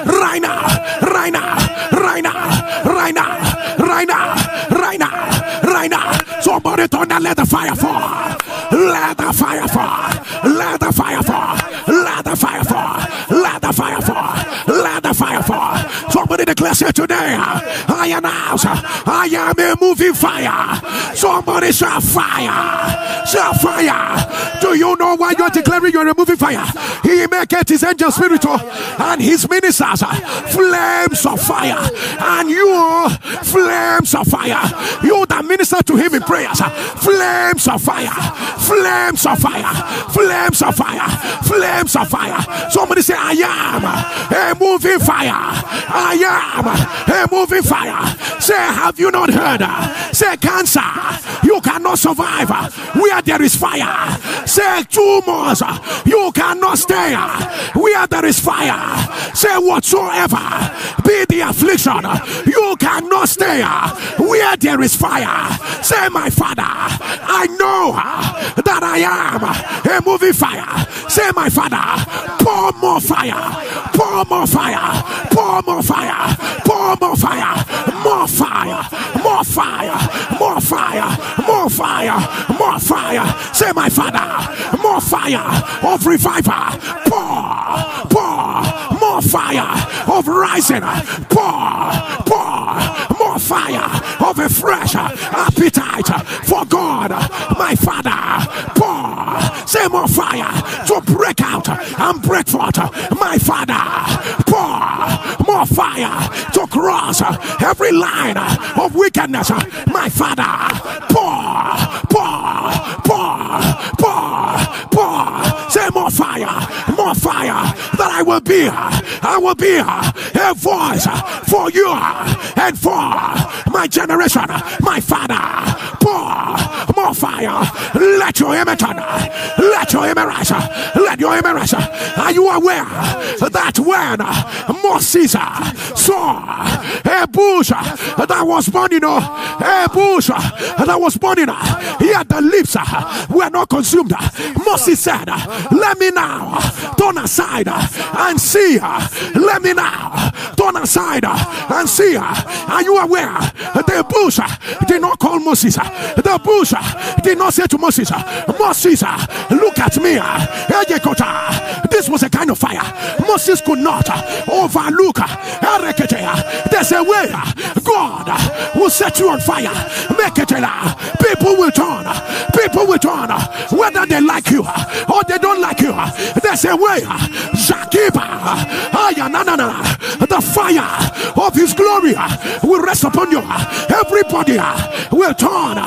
Right now, right now, right now, right now, right now, right now, right now. Somebody turn and let the fire fall. Let the fire fall. Let the fire fall. Let the fire fall. Let the fire fall. The fire fall. Somebody declares here today. I announce I am a moving fire. Somebody shall fire. Shall fire. Do you know why you're declaring you're a moving fire? He maketh his angels spiritual and his ministers flames of fire. And you flames of fire. You that minister to him in prayers. Flames of fire. Flames of fire. Flames of fire. Flames of fire. Somebody say, I am a moving fire. I am a moving fire. Say, have you not heard? Say, cancer. You cannot survive where there is fire. Say, tumors. You cannot stay where there is fire. Say, whatsoever be the affliction, you cannot stay where where there is fire. Say, My Father, I know that I am a moving fire. Say, My Father, pour more fire, pour more fire, pour more fire, pour more fire, more fire, more fire, more fire, more fire, more fire. Say, My Father, more fire of revival. Pour, pour, more fire of rising. Pour, pour, more fire of a fresh uh, appetite uh, for God. Uh, my Father, pour, say more fire to break out and break forth. My Father, pour more fire to cross every line of wickedness. My Father, pour, more fire that I will be, I will be a voice for you and for my generation. My Father, pour more fire. Let your image turn, let your image rise, let your image rise. Are you aware that when Moses saw a bush that was burning, a bush that was burning, yet the lips were not consumed? Moses said, Let me now turn aside and see. Let me now turn aside and see. Are you aware? The bush did not call Moses. The bush did not say to Moses, Moses, look at me. This was a kind of fire. Moses could not uh, overlook. Uh, there's a way uh, God will set you on fire. People will turn. People will turn. Whether they like you or they don't like you. There's a way. Zakiba. The fire of his glory will rest upon you. Everybody will turn.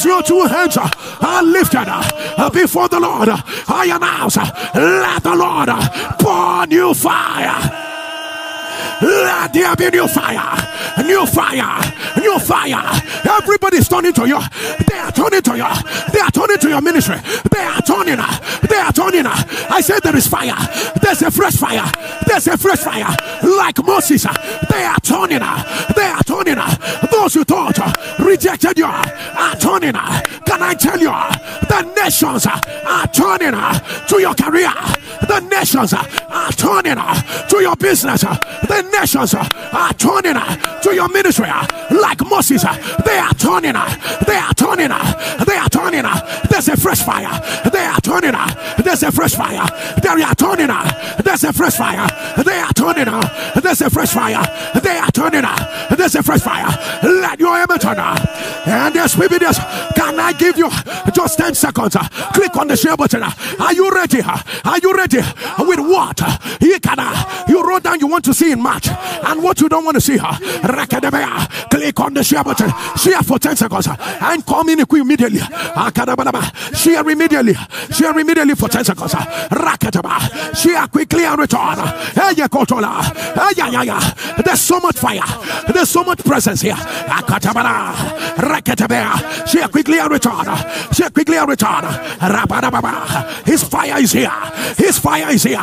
As your two hands uh, are lifted uh, before the Lord, I announce, uh, let the Lord pour new fire. Let there be new fire, new fire, new fire. Everybody's turning to you. They are turning to you. They are turning to your ministry. They are turning. They are turning. I said there is fire. There's a fresh fire. There's a fresh fire. Like Moses, they are turning. They are turning. Those who thought rejected you are turning. Can I tell you? The nations are turning to your career. The nations are turning to your business. The nations are turning uh, to your ministry uh, like Moses. Uh, they are turning. They are turning. They are turning. There's a fresh fire. They are turning. There's a fresh fire. They are turning. There's a fresh fire. They are turning. There's a fresh fire. They are turning. There's a fresh fire. And yes, we be this. Can I give you just 10 seconds? Click on the share button. Are you ready? Are you ready? With what? You wrote down you want to see in March and what you don't want to see. Click on the share button. Share for 10 seconds and come in immediately. Share immediately. Share immediately for 10 seconds. Share quickly and return. There's so much fire. There's so much presence here. Share quickly and return. Share quickly and return. His fire is here. His fire is here.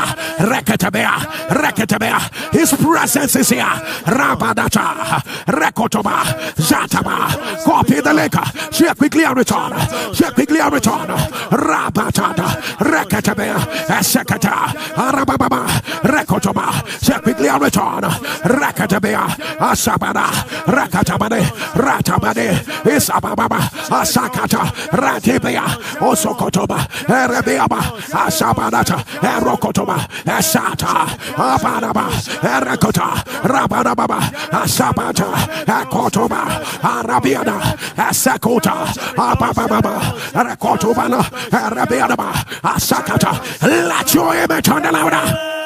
His presence is here. Rabadacha. Rekotoba. Zataba. Copy the link. Share quickly and return. Share quickly and return. Rabatada. Rekatabe. Esekata. Arababa. Rekotoba. Share quickly and return. Rekatabe. Asabada. Rakatabade. Ratabade. Isababa. Asakata. Ratibia. Osokotoba. Erebiaba. Asabadata. Erokotoba. Esata. Abadaba. Erekota. Rabadababa. Asabata. Ekotoba. Arabiada. Esekota. Abababa. Rekotobana. Arabiadaba. Asakata. Let your image turn louder.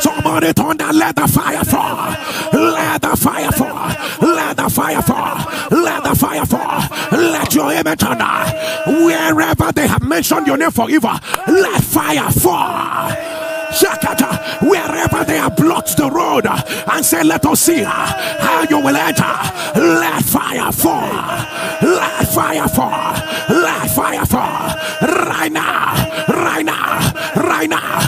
Somebody turn down, let the fire fall. Let the fire fall. Let the fire fall. Let the fire fall. Let your image down. Wherever they have mentioned your name for evil, let fire fall. Shakata, wherever they have blocked the road and say, Let us see how you will enter. Let fire fall. Let fire fall. Let fire fall. Right now. Right now. Right now.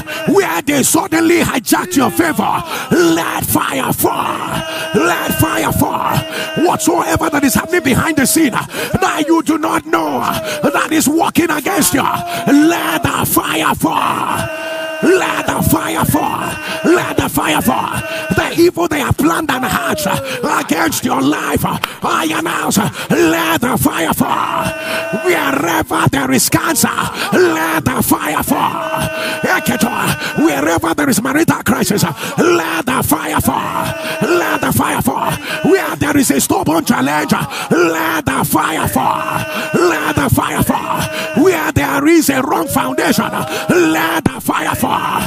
Suddenly hijacked your favor. Let fire fall. Let fire fall. Whatsoever that is happening behind the scene that you do not know that is working against you, let the fire fall. Let the fire fall. Let the fire fall. Evil they have planned and hatched uh, against your life, uh, I announce, uh, let the fire fall. Wherever there is cancer, let the fire fall. Wherever there is marital crisis, let the fire fall. Let the fire fall. Where there is a stubborn challenge, let the fire fall. Let the fire fall. Where there is a wrong foundation, let the fire fall fall.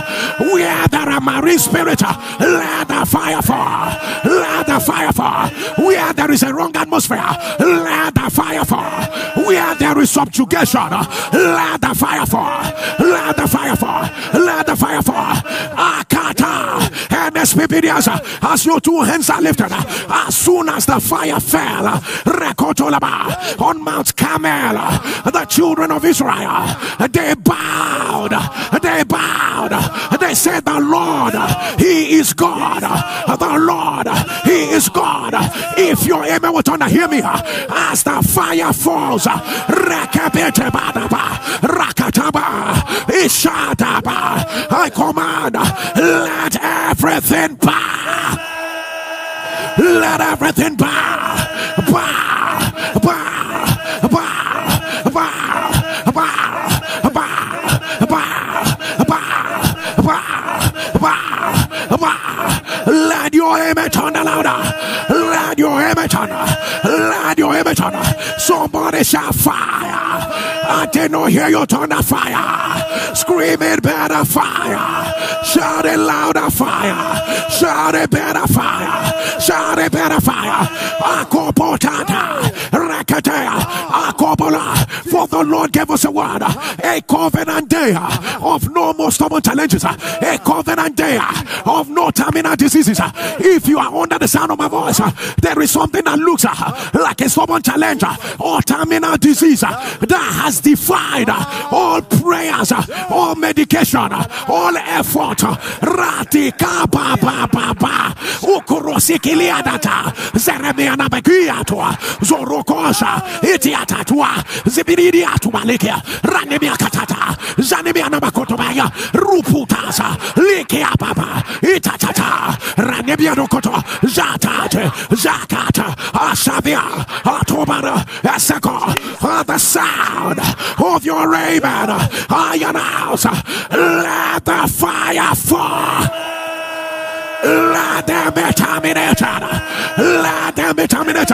Where there are marine spirits, let the fire fall. Let the fire fall. Where there is a wrong atmosphere, let the fire fall. Where there is subjugation, let the fire fall. Let the fire fall. Let the fire fall. As your two hands are lifted, as soon as the fire fell, on Mount Carmel, the children of Israel, they bowed, they bowed. They said, The Lord, He is God. The Lord, He is God. If your amen was to hear me, as the fire falls, I command, let everything bow. Let everything bow. Bow. Bow. Bow. Bow. Bow. Bow. Bow. Let your on the louder. Let your image on. Let your image on. Somebody shall fire. I did not hear you turn the fire. Scream it better fire. Shout it louder fire. Shout it better fire. Shout it better fire. Akopotata. Rakatea. Akopola. For the Lord gave us a word. A covenant day of no more stubborn challenges. A covenant day of no terminal diseases. Uh, if you are under the sound of my voice, uh, there is something that looks uh, like a stubborn challenge or terminal disease that has defied all prayers, all medication, all effort. Ratika ba. Zeremiana bekiatua. Zorokosha. Namakotobaya. Ruputasa. Itatata. Ranemia nokoto. Zatate. Zakata. Asavia. Atobara. Eseko. The sound of your raven. I announce. Let the fire fall. Let them be terminated. Let them be terminated.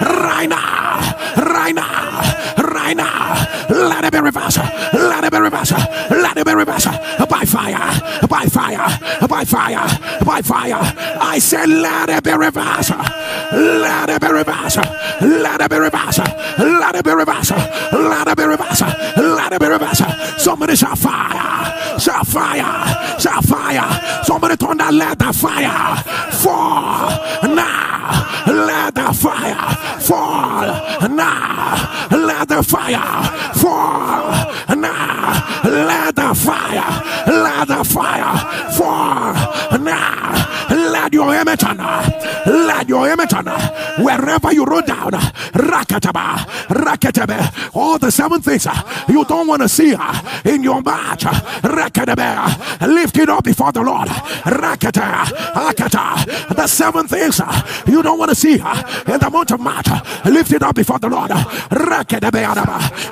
Right now. Right now. Right now. Let it be reversed. Let it be reversed. Let it be reversed. By fire. By fire. By fire. By fire. I say, let it be reversed. Let it be reversed. Let it be reversed. Let it be reversed. Let it be reversed. Let it be reversed. Somebody shall fire. Shall fire. Shall fire. Somebody turn that let the fire fall now. Let the fire fall now. Let the fire fall now. Let the fire, let the fire fall now. Let your on, let your on, wherever you roll down, rakataba, rakatabe, all the seven things you don't want to see uh, in your march, rakatabe, lift it up before the Lord, rakata, akata, the seven things uh, you don't want to see uh, in the month of March, lift it up before the Lord, rakatabe,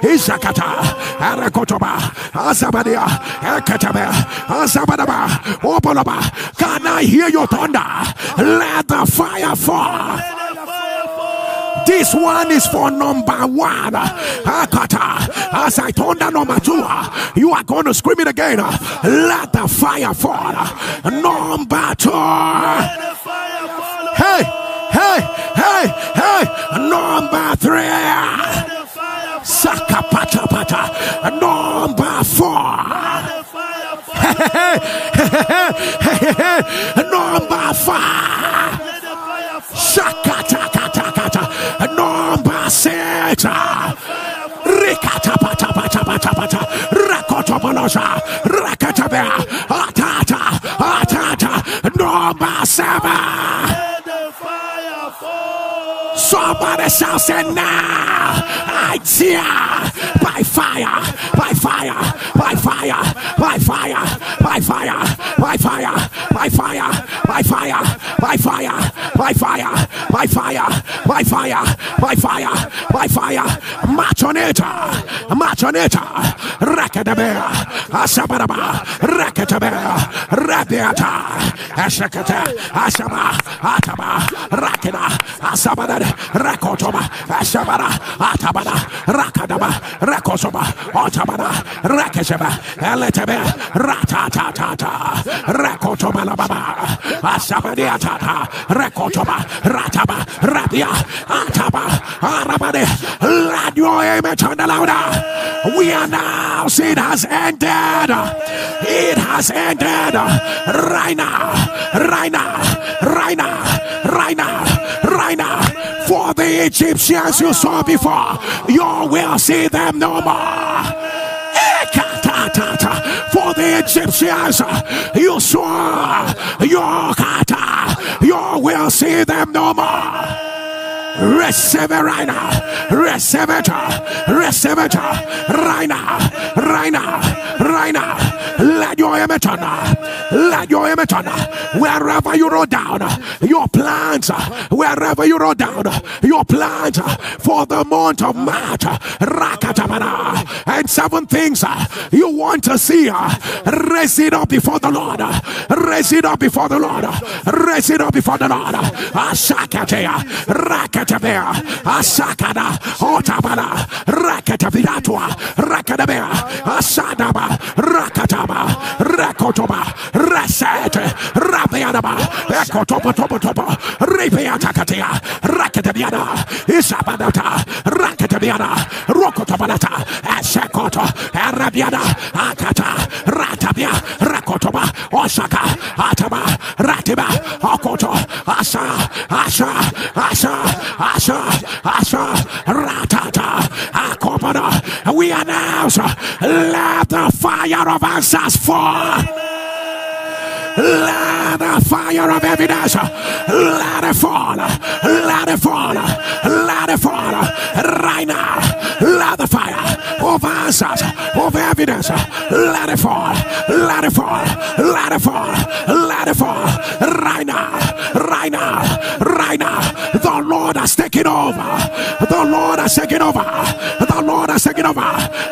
isakata, arakotoba, asabadia, akatabe, asabadaba, opolaba, can I hear your thunder? Let the fire fall. This one is for number one. Akata. As I thunder number two, you are going to scream it again. Let the fire fall. Number two. Hey, hey, hey, hey. Number three. Saka pata pata. Number four. pata pata pata pata. Rakota balosa. Rakata bea. Atata. Number seven. Somebody shout say now. I tear by fire, by fire, by fire, by fire, by fire, by fire, by fire, by fire, by fire, by fire, by fire, by fire, by fire. By fire. March on it, march on it. Rakadabea, Asabaraba, Rakatabea, Rabiata, Ashakata, Asaba, Ataba, Rakina, Asabada, Rakotoba, Ashabara, Atabada, Rakadaba, Rakosoba, Otabada, Rakeshaba, Eletebe, Ratatata, Rakotoba Lababa, Asabadiatata, Rakotoba, Rataba, Rabia, Ataba, Arabade, let your amen turn louder. We announce it has ended. It has ended. Right now, right now, right. For the Egyptians you saw before, you will see them no more. The Egyptians you saw, your kata, you will see them no more. Receive it right now. Receive it. Receive it right now. Right now. Right now. Let your image on. Let your image. Wherever you roll down your plans, wherever you roll down your plans for the month of March, Rakatamana, and seven things you want to see, raise it up before the Lord. Raise it up before the Lord. Raise it up before the Lord. Ashakatea, Rakatabea, Asakada, Otabana, Ekotopa Topa Topa, Ripiatakatia, Rakatabiana, Isabadata, Rakatabiana, Rokotobanata, Asakoto, Arabiana, Akata, Ratabia, Rakotoba, Osaka, Ataba, Ratiba, Okoto, Asa, Asa, Asa, Asa, Asa, Ratata, Akopana. We announce, let the fire of answers fall. Let the fire of evidence, let it fall, let it fall, let it fall right now. Let the fire of answers, of evidence, let it fall, let it fall, let it fall, let it fall right now, right now, right now. The Lord has taken over. The Lord has taken over. The Lord has taken over.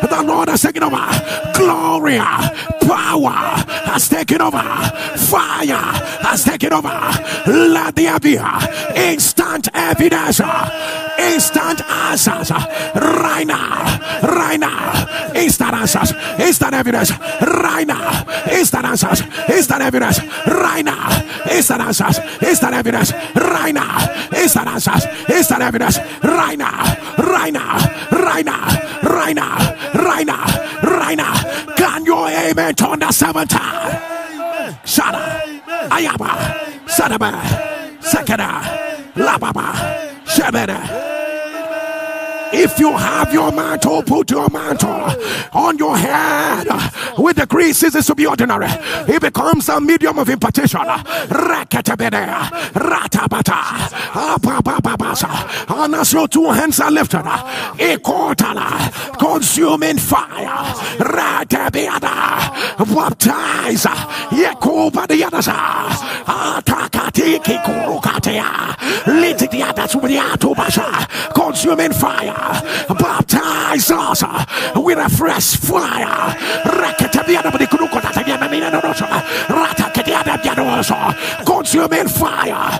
The Lord has taken over. Glory, power has taken over. Fire has taken over. Let there be instant evidence, instant answers right now, right now. Instant answers, instant evidence right now. Instant answers, instant evidence right now. Instant answers, instant evidence right now. Instant answers, instant evidence right now, right now, right now, right now, amen to under seven time. Shana, Ayaba, Sadaba, Sakana, Lababa, Shabana. If you have your mantle, put your mantle on your head. With the grace is to be ordinary. It becomes a medium of impartation. And as your two hands are lifted, ekotala, consuming fire, baptize, yekoba the others, atakatiki kurukatea, litidiada subiatubasha, consuming fire Baptize us with a fresh fire. Consuming fire.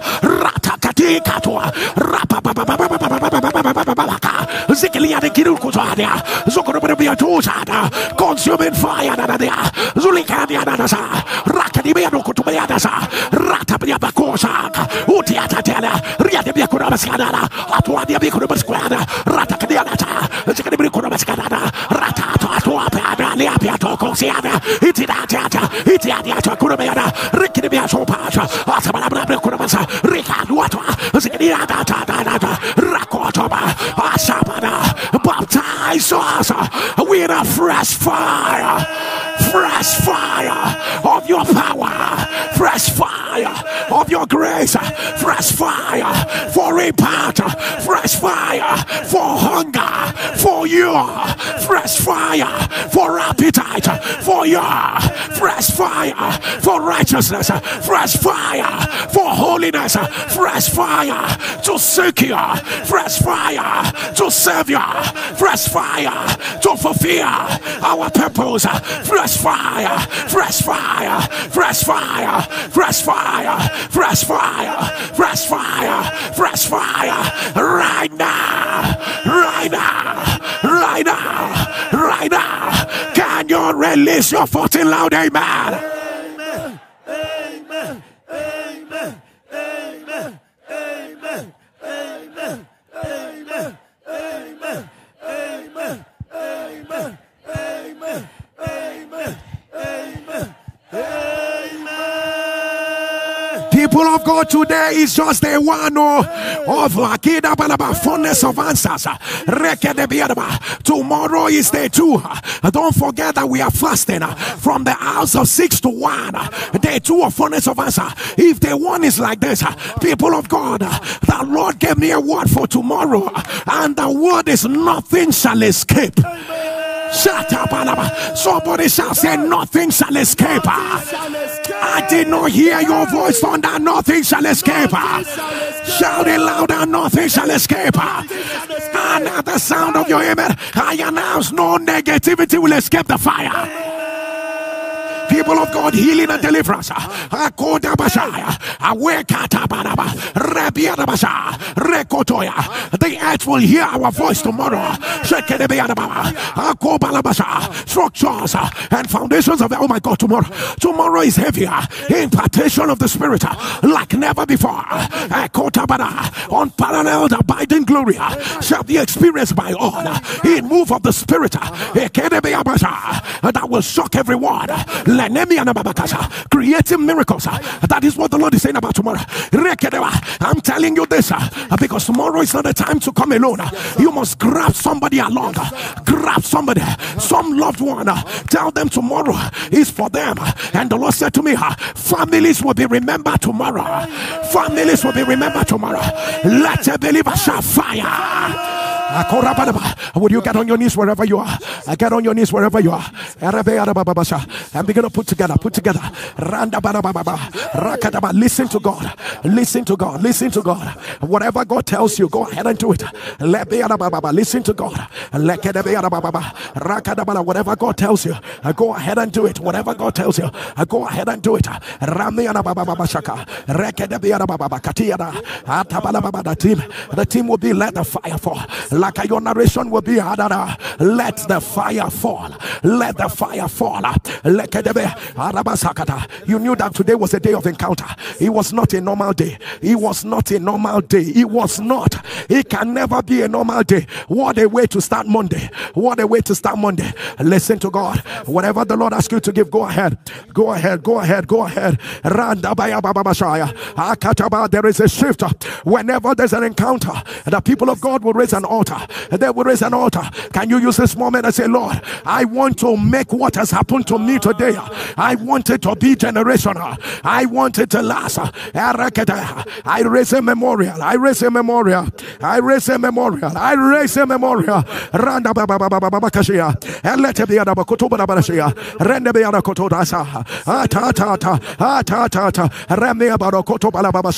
Consuming fire. Zulikadia Rata Rata Bakosa Utiata ndiye kuna masikana watu wa ndiye kuna masikana rata kidia nata zikani bili kuna masikana rata to watu wa pe adani api atoko siana iti na ati ata. Iti ati ata kuna meana riki ni miasho pasha asa mala mala kuna masa rika nuatwa zikani ata ata ata ata rako atoma asa mala baptizo asa with a fresh fire fresh fire of your power, fresh fire of your grace, fresh fire for impact, fresh fire for hunger, for you, fresh fire for appetite, for you, fresh fire for righteousness, fresh fire for holiness, fresh fire to seek you, fresh fire to serve you, fresh fire to fulfill our purpose, fresh fire, fresh fire, fresh fire, fresh fire, fresh fire, fresh fire, fresh fire, right now, right now, right now, right now. Can you release your foot in loud amen? People of God today is just a one oh, of Balaba furnace of answers. Tomorrow is day two. Don't forget that we are fasting from the hours of six to one. Day two of furnace of answer. If the one is like this, people of God, the Lord gave me a word for tomorrow, and the word is nothing shall escape. Alaba. Somebody shall say, Nothing shall escape. I did not hear your voice, thunder. Nothing shall escape. Shout it louder. Nothing shall escape. And at the sound of your amen, I announce no negativity will escape the fire people of God, healing and deliverance. The earth will hear our voice tomorrow. Structures and foundations of the, oh my God, tomorrow. Tomorrow is heavier. Impartation of the Spirit like never before. Unparalleled abiding glory shall be experienced by all. In move of the Spirit that will shock everyone. Creating miracles. That is what the Lord is saying about tomorrow. I'm telling you this because tomorrow is not the time to come alone. You must grab somebody along. Grab somebody, some loved one. Tell them tomorrow is for them. And the Lord said to me, Families will be remembered tomorrow. Families will be remembered tomorrow. Let a believer shall fire. Would you get on your knees wherever you are? Uh, get on your knees wherever you are. And begin to put together, put together. Listen to God. Listen to God. Listen to God. Whatever God tells you, go ahead and do it. Listen to God. Whatever God tells you, uh, go ahead and do it. Whatever God tells you, uh, go ahead and do it. The team, will be let the fire fall like your narration will be harder. Let the fire fall. Let the fire fall. You knew that today was a day of encounter. It was not a normal day. It was not a normal day. It was not. It can never be a normal day. What a way to start Monday. What a way to start Monday. Listen to God. Whatever the Lord asks you to give, go ahead. Go ahead. Go ahead. Go ahead. There is a shift. Whenever there's an encounter, the people of God will raise an altar altar. There will raise an altar. Can you use this moment and say, Lord, I want to make what has happened to me today. I want it to be generational. I want it to last. I raise a memorial. I raise a memorial. I raise a memorial. I raise a memorial. Randa baba baba baba kashia. Elete biada bakutuba barashia. Rende biada kotodasa. Ata ah, ta ta. Ata ah, ta ta. Rende biada kotoba la baba.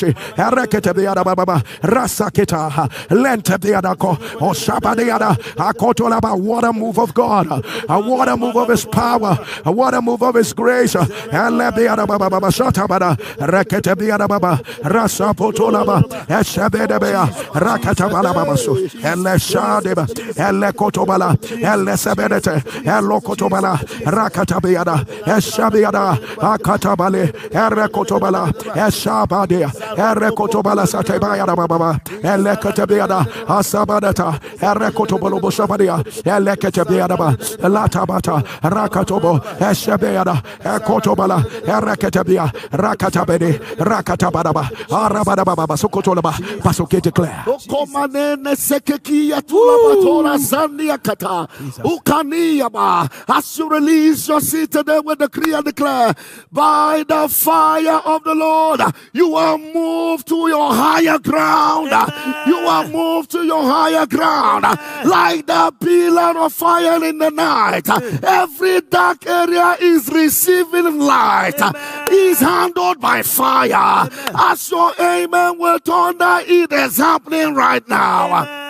Rasa kita. Lente biada. Oh, Shabadiada, Akotolaba, what a move of God, a what a move of His power, a what a move of His grace. Uh, and Lebiada Baba Baba Shatabada, Reketebiada Baba, Rasa Potolaba, Eshabedabea, Rakatabala Babasu, Elle Shadeba, Elle Kotobala, Elle Sebedete, Elle Kotobala, Rakatabiada, Eshabiada, Akatabale, Ere Kotobala, Eshabadia, Ere Kotobala Satebaya Baba, Elle Katabiada, Asabadata. Erekotobolobo Shabadia, Eleketebiadaba, Latabata, Rakatobo, Eshebeada, Ekotobala, Ereketabia, Rakatabede, Rakatabadaba, Arabadaba, Sokotolaba, Pasoke declare. Okomanene sekekia tulabatora kata. As you release your seed today with decree and declare, by the fire of the Lord, you are moved to your higher ground. You are moved to your higher ground. Like the pillar of fire in the night. Every dark area is receiving light. Is handled by fire. As your amen will thunder, it is happening right now.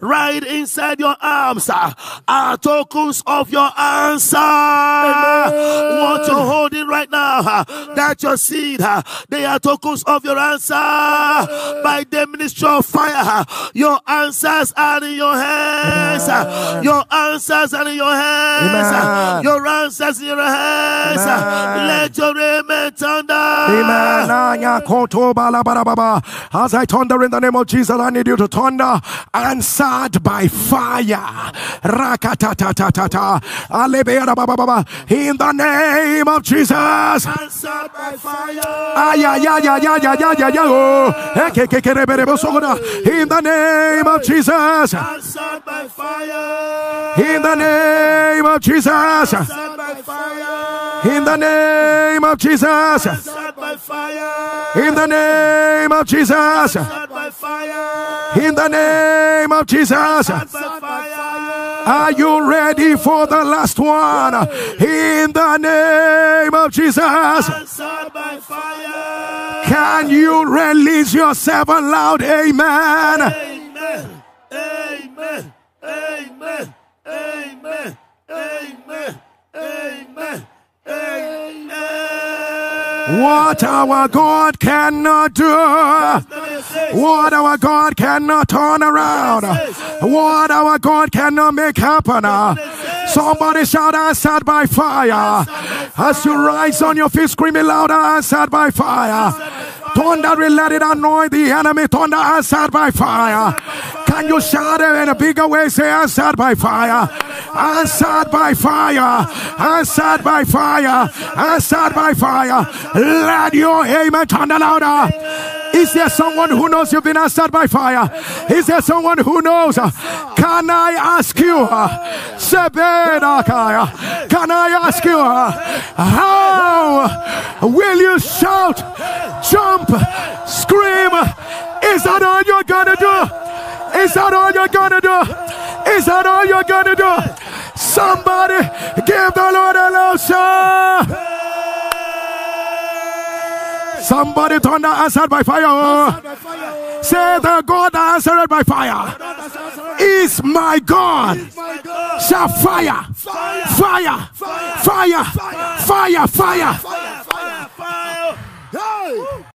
Right inside your arms are tokens of your answer. What you're holding right now, that your seed, they are tokens of your answer. By the ministry of fire, your answers are in your hands. Your answers are in your hands. Your answers in your hands. Let your amen thunder. As I thunder in the name of Jesus, I need you to thunder answered by fire. In the name of Jesus. Answered by fire. In the name of Jesus. Answered by fire. In the name of Jesus. In the name of Jesus. Answered by fire. In the name of Jesus. In the name of Jesus. Are you ready for the last one? In the name of Jesus. Can you release yourself aloud? Amen. Amen. Amen. Amen. Amen. Amen. Amen. Amen. What our God cannot do. What our God cannot turn around. What our God cannot make happen. Somebody shout answered by fire. As you rise on your feet, screaming louder, answered by fire. Thunder will let it annoy the enemy. Thunder answered by fire. Can you shout it in a bigger way? Say answered by fire. Answered by fire. Answered by fire. Answered by fire. Let your amen thunder louder. Is there someone who knows you've been answered by fire? Is there someone who knows? Can I ask you? Uh, Sebedakaya. Can I ask you? Uh, how will you shout, jump, scream? Is that all you're gonna do? Is that all you're gonna do? Is that all you're gonna do? Somebody give the Lord a loud shout. Somebody thunder answered by fire. Say the God that answered by fire is my God. Shout fire, fire, fire, fire, fire. Fire. Fire.